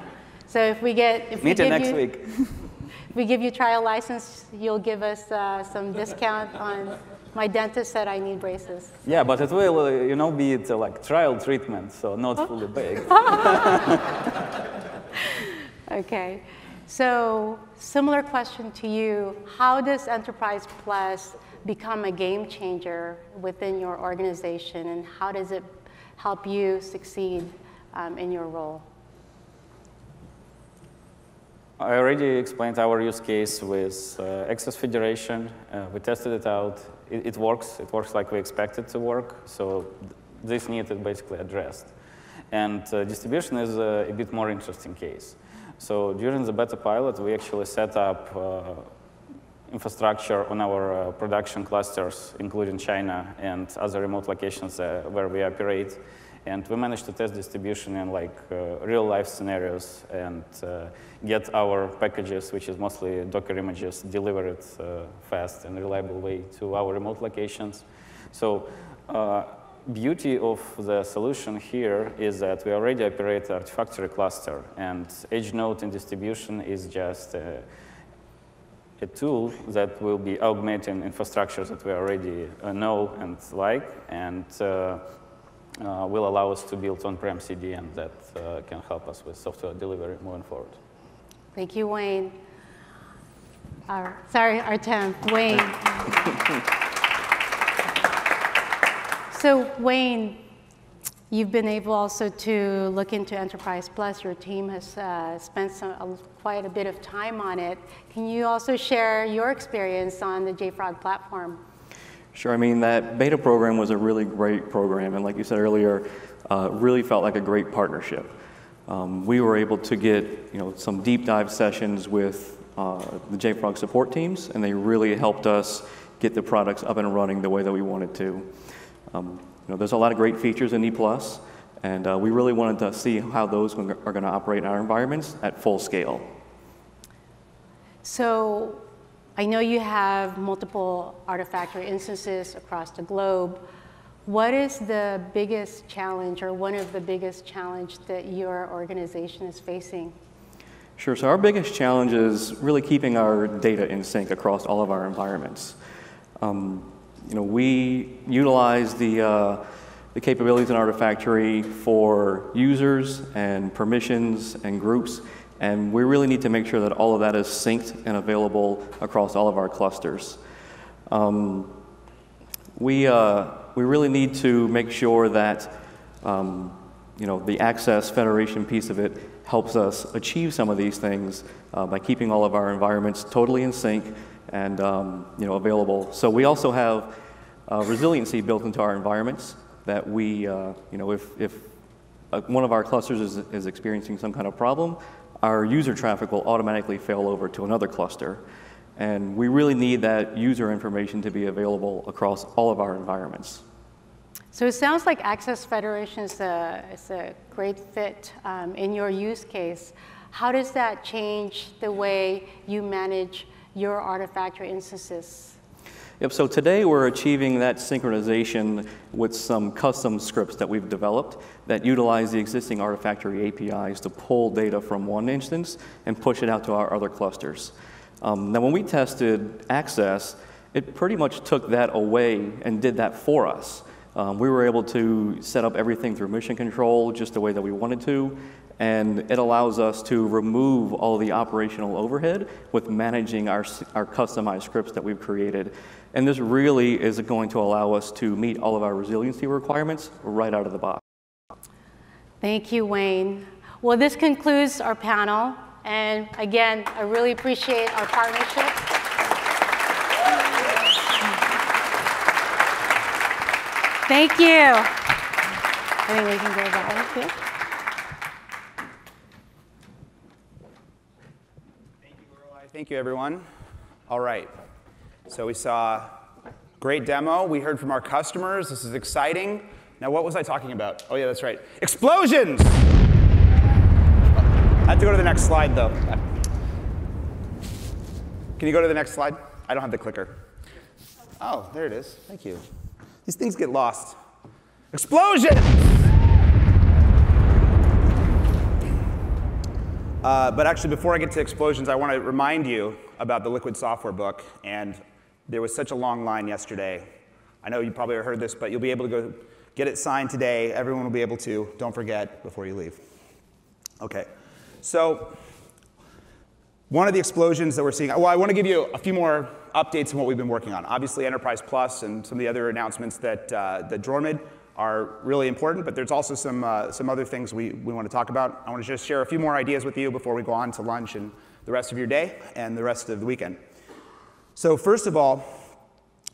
So if we get, if we Meet you give next you, week. if we give you trial license, you'll give us uh, some discount on, my dentist said I need braces. Yeah, but it will, uh, you know, be it uh, like trial treatment, so not fully baked. Okay. So similar question to you. How does Enterprise Plus become a game changer within your organization, and how does it help you succeed um, in your role? I already explained our use case with uh, Access Federation. Uh, we tested it out. It, it works. It works like we expect it to work. So th- this need is basically addressed. And uh, distribution is uh, a bit more interesting case. So during the beta pilot, we actually set up uh, infrastructure on our uh, production clusters, including China and other remote locations uh, where we operate. And we managed to test distribution in like uh, real life scenarios and uh, get our packages, which is mostly Docker images, delivered uh, fast and reliable way to our remote locations. So beauty of the solution here is that we already operate Artifactory cluster and edge node in distribution is just uh, a tool that will be augmenting infrastructure that we already uh, know and like, and uh, uh, will allow us to build on-prem CDN that uh, can help us with software delivery moving forward. Thank you, Wayne. Our, sorry, Artem, Wayne. so, Wayne, you've been able also to look into Enterprise Plus. Your team has uh, spent some, quite a bit of time on it. Can you also share your experience on the JFrog platform? Sure. I mean, that beta program was a really great program, and like you said earlier, uh, really felt like a great partnership. Um, we were able to get you know some deep dive sessions with uh, the JFrog support teams, and they really helped us get the products up and running the way that we wanted to. Um, you know, there's a lot of great features in E+, and uh, we really wanted to see how those are going to operate in our environments at full scale. So I know you have multiple Artifactory instances across the globe. What is the biggest challenge or one of the biggest challenge that your organization is facing? Sure. So our biggest challenge is really keeping our data in sync across all of our environments. Um, you know, we utilize the, uh, the capabilities in Artifactory for users and permissions and groups, and we really need to make sure that all of that is synced and available across all of our clusters. Um, we, uh, we really need to make sure that um, you know, the access federation piece of it helps us achieve some of these things uh, by keeping all of our environments totally in sync and um, you know, available. So we also have uh, resiliency built into our environments that we, uh, you know, if, if uh, one of our clusters is, is experiencing some kind of problem, our user traffic will automatically fail over to another cluster. And we really need that user information to be available across all of our environments. So it sounds like Access Federation is a, is a great fit um, in your use case. How does that change the way you manage your Artifactory instances? Yep, so today we're achieving that synchronization with some custom scripts that we've developed that utilize the existing Artifactory APIs to pull data from one instance and push it out to our other clusters. Um, now, when we tested Access, it pretty much took that away and did that for us. Um, we were able to set up everything through mission control just the way that we wanted to, and it allows us to remove all the operational overhead with managing our, our customized scripts that we've created. And this really is going to allow us to meet all of our resiliency requirements right out of the box. Thank you, Wayne. Well, this concludes our panel. And again, I really appreciate our partnership. Thank you. I think we can go too. Thank you, Loreli. Thank you, everyone. All right. So we saw great demo. We heard from our customers. This is exciting. Now, what was I talking about? Oh, yeah, that's right. Explosions! I have to go to the next slide, though. Can you go to the next slide? I don't have the clicker. Oh, there it is. Thank you. These things get lost. Explosion! Uh, but actually, before I get to explosions, I want to remind you about the Liquid Software book. And there was such a long line yesterday. I know you probably heard this, but you'll be able to go get it signed today. Everyone will be able to. Don't forget before you leave. Okay. So, one of the explosions that we're seeing, well, I want to give you a few more updates on what we've been working on. Obviously, Enterprise Plus and some of the other announcements that, uh, that Dror made are really important, but there's also some, uh, some other things we, we want to talk about. I want to just share a few more ideas with you before we go on to lunch and the rest of your day and the rest of the weekend. So first of all,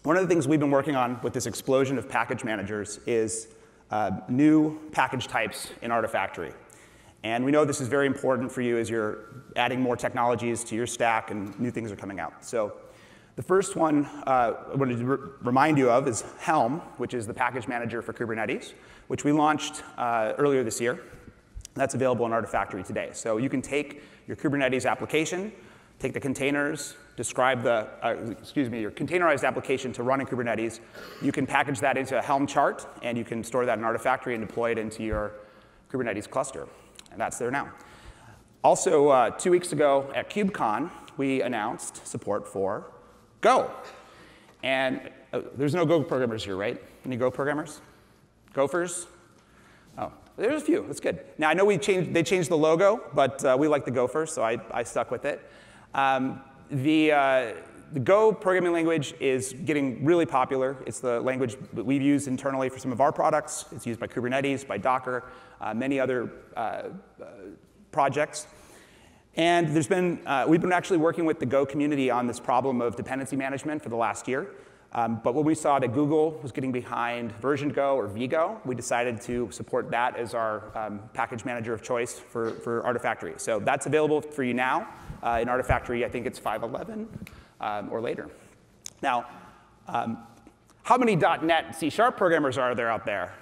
one of the things we've been working on with this explosion of package managers is uh, new package types in Artifactory. And we know this is very important for you as you're adding more technologies to your stack and new things are coming out. So the first one uh, I wanted to re remind you of is Helm, which is the package manager for Kubernetes, which we launched uh, earlier this year. That's available in Artifactory today. So you can take your Kubernetes application, take the containers, describe the, uh, excuse me, your containerized application to run in Kubernetes. You can package that into a Helm chart, and you can store that in Artifactory and deploy it into your Kubernetes cluster. And that's there now. Also, uh, two weeks ago at KubeCon, we announced support for Go. And uh, there's no Go programmers here, right? Any Go programmers? Gophers? Oh, there's a few. That's good. Now, I know we changed, they changed the logo, but uh, we like the Gophers, so I, I stuck with it. Um, the, uh, the Go programming language is getting really popular. It's the language that we've used internally for some of our products. It's used by Kubernetes, by Docker, uh, many other uh, uh, projects. And there's been, uh, we've been actually working with the Go community on this problem of dependency management for the last year. Um, but when we saw that Google was getting behind version Go or vgo, we decided to support that as our um, package manager of choice for, for Artifactory. So that's available for you now uh, in Artifactory. I think it's 5.11 um, or later. Now, um, how many .NET C Sharp programmers are there out there?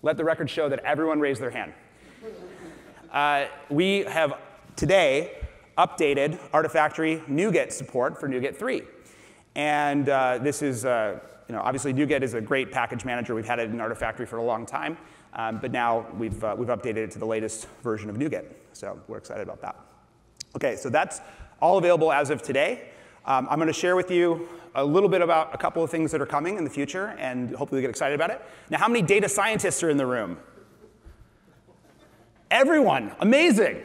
Let the record show that everyone raised their hand. Uh, we have today updated Artifactory NuGet support for NuGet 3. And uh, this is, uh, you know, obviously NuGet is a great package manager. We've had it in Artifactory for a long time. Um, but now we've, uh, we've updated it to the latest version of NuGet. So we're excited about that. OK, so that's all available as of today. Um, I'm going to share with you a little bit about a couple of things that are coming in the future, and hopefully you get excited about it. Now, how many data scientists are in the room? Everyone, amazing.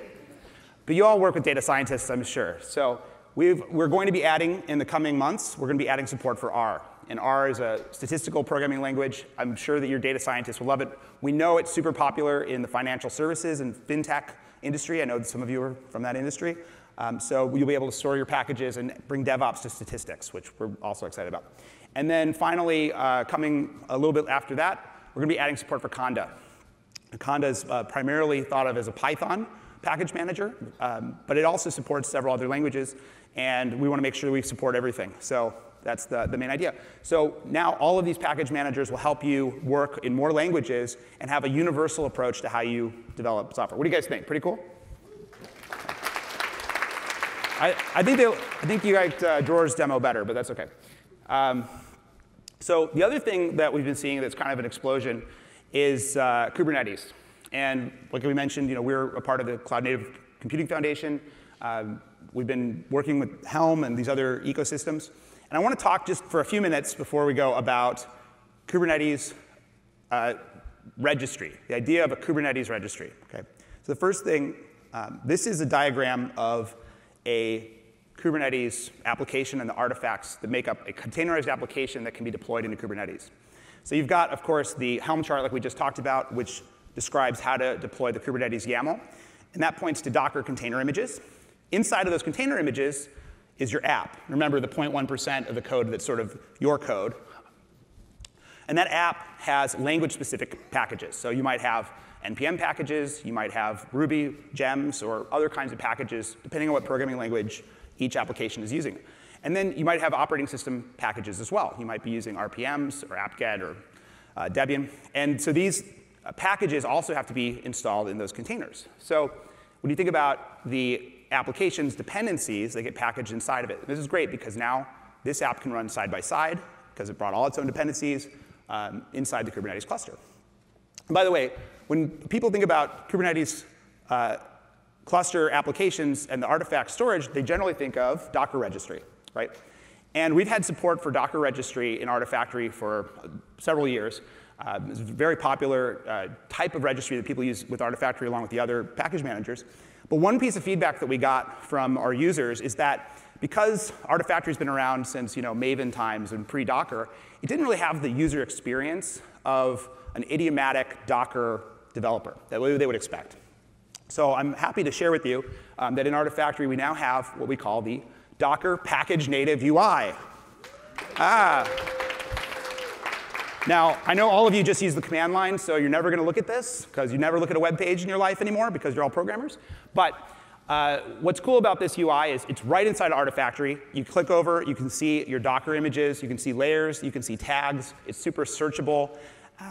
But you all work with data scientists, I'm sure. So we are going to be adding, in the coming months, we're going to be adding support for R. And R is a statistical programming language. I'm sure that your data scientists will love it. We know it's super popular in the financial services and fintech industry. I know some of you are from that industry. Um, so you'll be able to store your packages and bring DevOps to statistics, which we're also excited about. And then finally, uh, coming a little bit after that, we're going to be adding support for Conda. Conda is uh, primarily thought of as a Python package manager, um, but it also supports several other languages, and we want to make sure we support everything. So that's the, the main idea. So now all of these package managers will help you work in more languages and have a universal approach to how you develop software. What do you guys think? Pretty cool? I, I, think, they, I think you liked uh, Dror's demo better, but that's OK. Um, so the other thing that we've been seeing that's kind of an explosion is uh, Kubernetes. And like we mentioned, you know, we're a part of the Cloud Native Computing Foundation. Um, we've been working with Helm and these other ecosystems. And I want to talk just for a few minutes before we go about Kubernetes uh, registry, the idea of a Kubernetes registry. Okay? So the first thing, um, this is a diagram of a Kubernetes application and the artifacts that make up a containerized application that can be deployed into Kubernetes. So you've got, of course, the Helm chart like we just talked about, which describes how to deploy the Kubernetes YAML. And that points to Docker container images. Inside of those container images is your app. Remember the 0.1% of the code that's sort of your code. And that app has language-specific packages. So you might have NPM packages, you might have Ruby gems, or other kinds of packages, depending on what programming language each application is using. And then you might have operating system packages as well. You might be using RPMs or apt-get or uh, Debian. And so these uh, packages also have to be installed in those containers. So when you think about the application's dependencies, they get packaged inside of it. This is great because now this app can run side by side because it brought all its own dependencies um, inside the Kubernetes cluster. And by the way, when people think about Kubernetes uh, cluster applications and the artifact storage, they generally think of Docker registry, right? And we've had support for Docker registry in Artifactory for several years. Uh, it's a very popular uh, type of registry that people use with Artifactory along with the other package managers. But one piece of feedback that we got from our users is that because Artifactory's been around since you know, Maven times and pre-Docker, it didn't really have the user experience of an idiomatic Docker developer that they would expect. So I'm happy to share with you um, that in Artifactory we now have what we call the Docker Package Native UI. Ah. Now, I know all of you just use the command line, so you're never going to look at this because you never look at a web page in your life anymore because you're all programmers. But uh, what's cool about this UI is it's right inside Artifactory. You click over, you can see your Docker images, you can see layers, you can see tags. It's super searchable.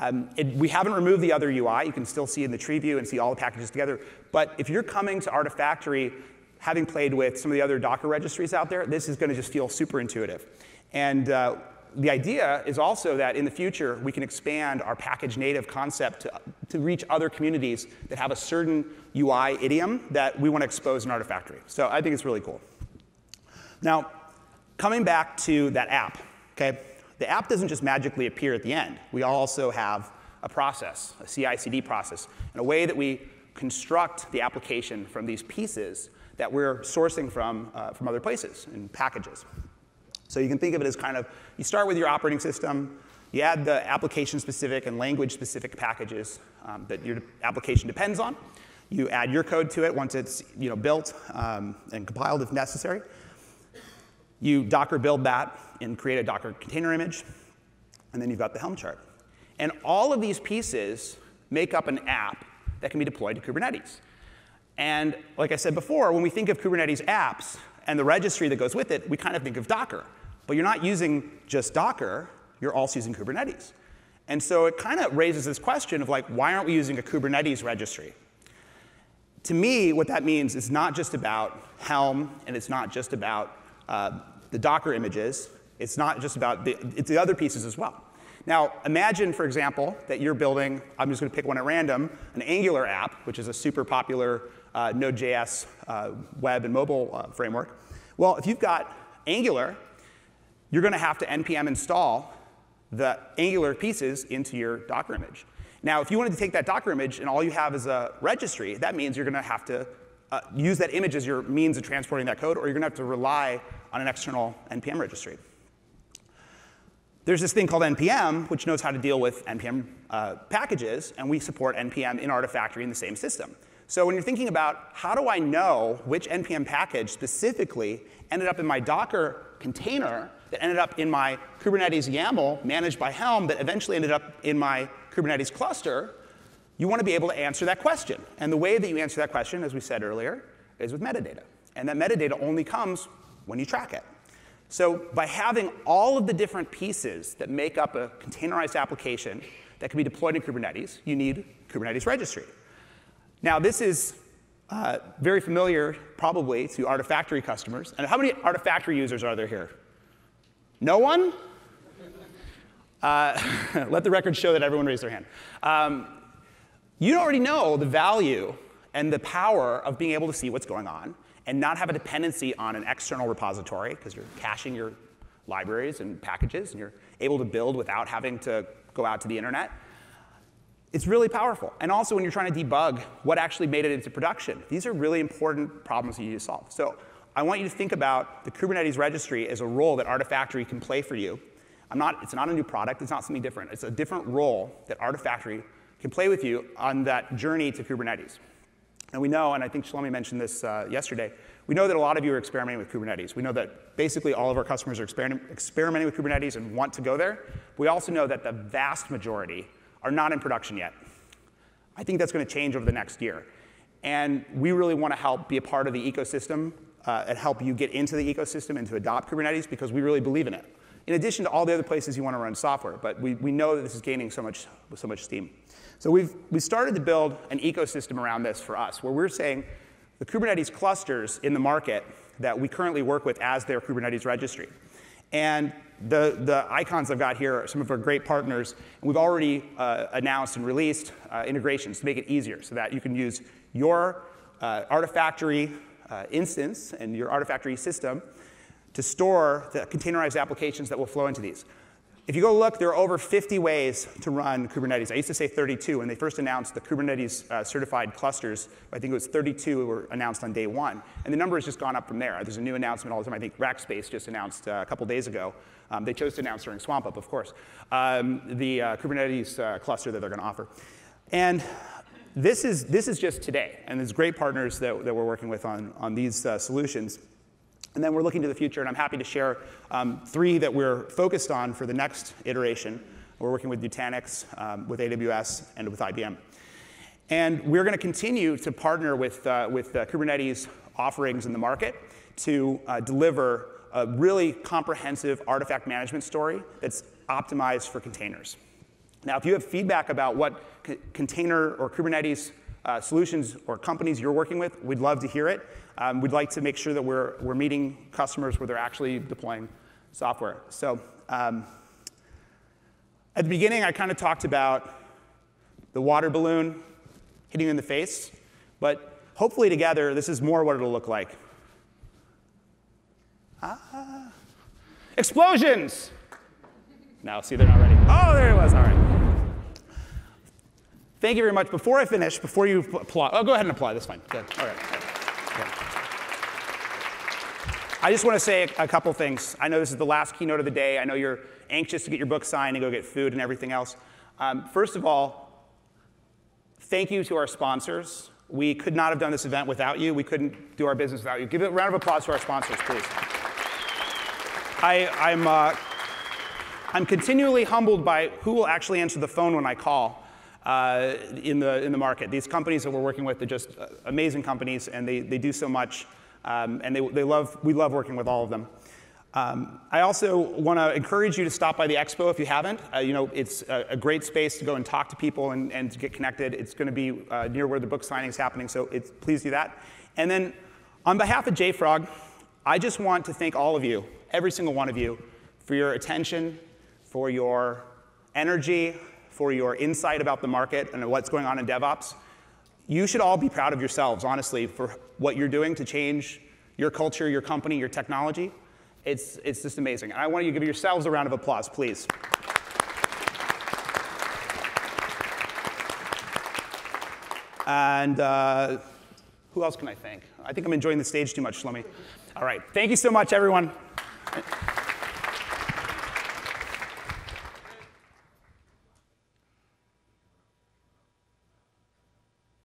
Um, it, we haven't removed the other UI. You can still see in the tree view and see all the packages together. But if you're coming to Artifactory, having played with some of the other Docker registries out there, this is going to just feel super intuitive. And uh, the idea is also that in the future, we can expand our package native concept to, to reach other communities that have a certain UI idiom that we want to expose in Artifactory. So I think it's really cool. Now, coming back to that app, okay? The app doesn't just magically appear at the end. We also have a process, a CI/CD process, and a way that we construct the application from these pieces that we're sourcing from, uh, from other places in packages. So you can think of it as kind of, you start with your operating system, you add the application-specific and language-specific packages um, that your application depends on. You add your code to it once it's you know, built um, and compiled if necessary. You Docker build that and create a Docker container image, and then you've got the Helm chart. And all of these pieces make up an app that can be deployed to Kubernetes. And like I said before, when we think of Kubernetes apps and the registry that goes with it, we kind of think of Docker. But you're not using just Docker, you're also using Kubernetes. And so it kind of raises this question of like, why aren't we using a Kubernetes registry? To me, what that means is not just about Helm, and it's not just about uh, the Docker images. It's not just about the, it's the other pieces as well. Now, imagine, for example, that you're building, I'm just going to pick one at random, an Angular app, which is a super popular uh, Node.js uh, web and mobile uh, framework. Well, if you've got Angular, you're going to have to npm install the Angular pieces into your Docker image. Now, if you wanted to take that Docker image and all you have is a registry, that means you're going to have to uh, use that image as your means of transporting that code, or you're going to have to rely on an external NPM registry. There's this thing called NPM, which knows how to deal with NPM uh, packages, and we support NPM in Artifactory in the same system. So when you're thinking about how do I know which NPM package specifically ended up in my Docker container that ended up in my Kubernetes YAML managed by Helm that eventually ended up in my Kubernetes cluster, you want to be able to answer that question. And the way that you answer that question, as we said earlier, is with metadata. And that metadata only comes when you track it. So by having all of the different pieces that make up a containerized application that can be deployed in Kubernetes, you need Kubernetes registry. Now this is uh, very familiar, probably, to Artifactory customers. And how many Artifactory users are there here? No one? Uh, let the record show that everyone raised their hand. Um, you already know the value and the power of being able to see what's going on and not have a dependency on an external repository because you're caching your libraries and packages and you're able to build without having to go out to the internet. It's really powerful. And also when you're trying to debug what actually made it into production, these are really important problems you need to solve. So I want you to think about the Kubernetes registry as a role that Artifactory can play for you. I'm not, it's not a new product, it's not something different. It's a different role that Artifactory can play with you on that journey to Kubernetes. And we know, and I think Shlomi mentioned this uh, yesterday, we know that a lot of you are experimenting with Kubernetes. We know that basically all of our customers are exper experimenting with Kubernetes and want to go there. We also know that the vast majority are not in production yet. I think that's going to change over the next year. And we really want to help be a part of the ecosystem uh, and help you get into the ecosystem and to adopt Kubernetes because we really believe in it. In addition to all the other places you want to run software, but we, we know that this is gaining so much, so much steam. So we've, we started to build an ecosystem around this for us, where we're saying, the Kubernetes clusters in the market that we currently work with as their Kubernetes registry. And the, the icons I've got here are some of our great partners. And we've already uh, announced and released uh, integrations to make it easier so that you can use your uh, Artifactory uh, instance and your Artifactory system to store the containerized applications that will flow into these. If you go look, there are over 50 ways to run Kubernetes. I used to say 32 when they first announced the Kubernetes uh, certified clusters. I think it was 32 were announced on day one. And the number has just gone up from there. There's a new announcement all the time. I think Rackspace just announced uh, a couple days ago. Um, they chose to announce during SwampUp, of course, um, the uh, Kubernetes uh, cluster that they're going to offer. And this is, this is just today. And there's great partners that, that we're working with on, on these uh, solutions. And then we're looking to the future, and I'm happy to share um, three that we're focused on for the next iteration. We're working with Nutanix, um, with AWS, and with IBM. And we're going to continue to partner with, uh, with uh, Kubernetes offerings in the market to uh, deliver a really comprehensive artifact management story that's optimized for containers. Now, if you have feedback about what container or Kubernetes uh, solutions or companies you're working with, we'd love to hear it. Um, we'd like to make sure that we're, we're meeting customers where they're actually deploying software. So um, at the beginning, I kind of talked about the water balloon hitting you in the face. But hopefully together, this is more what it'll look like. Ah. Explosions! Now, see, they're not ready. Oh, there it was. All right. Thank you very much. Before I finish, before you apply, oh, go ahead and apply. That's fine. Good. All right. I just want to say a, couple things. I know this is the last keynote of the day. I know you're anxious to get your book signed and go get food and everything else. Um, first of all, thank you to our sponsors. We could not have done this event without you. We couldn't do our business without you. Give a round of applause to our sponsors, please. I, I'm, uh, I'm continually humbled by who will actually answer the phone when I call. Uh, in, the, in the market. These companies that we're working with are just uh, amazing companies, and they, they do so much um, and they, they love, we love working with all of them. Um, I also want to encourage you to stop by the expo if you haven't. Uh, you know, it's a, a, great space to go and talk to people and, and to get connected. It's going to be uh, near where the book signing is happening, so please do that. And then, on behalf of JFrog, I just want to thank all of you, every single one of you, for your attention, for your energy, for your insight about the market and what's going on in DevOps you should all be proud of yourselves, honestly, for what you're doing to change your culture, your company, your technology. It's, it's just amazing. And I want you to give yourselves a round of applause, please. And uh, who else can I thank? I think I'm enjoying the stage too much, Shlomi. All right. Thank you so much, everyone.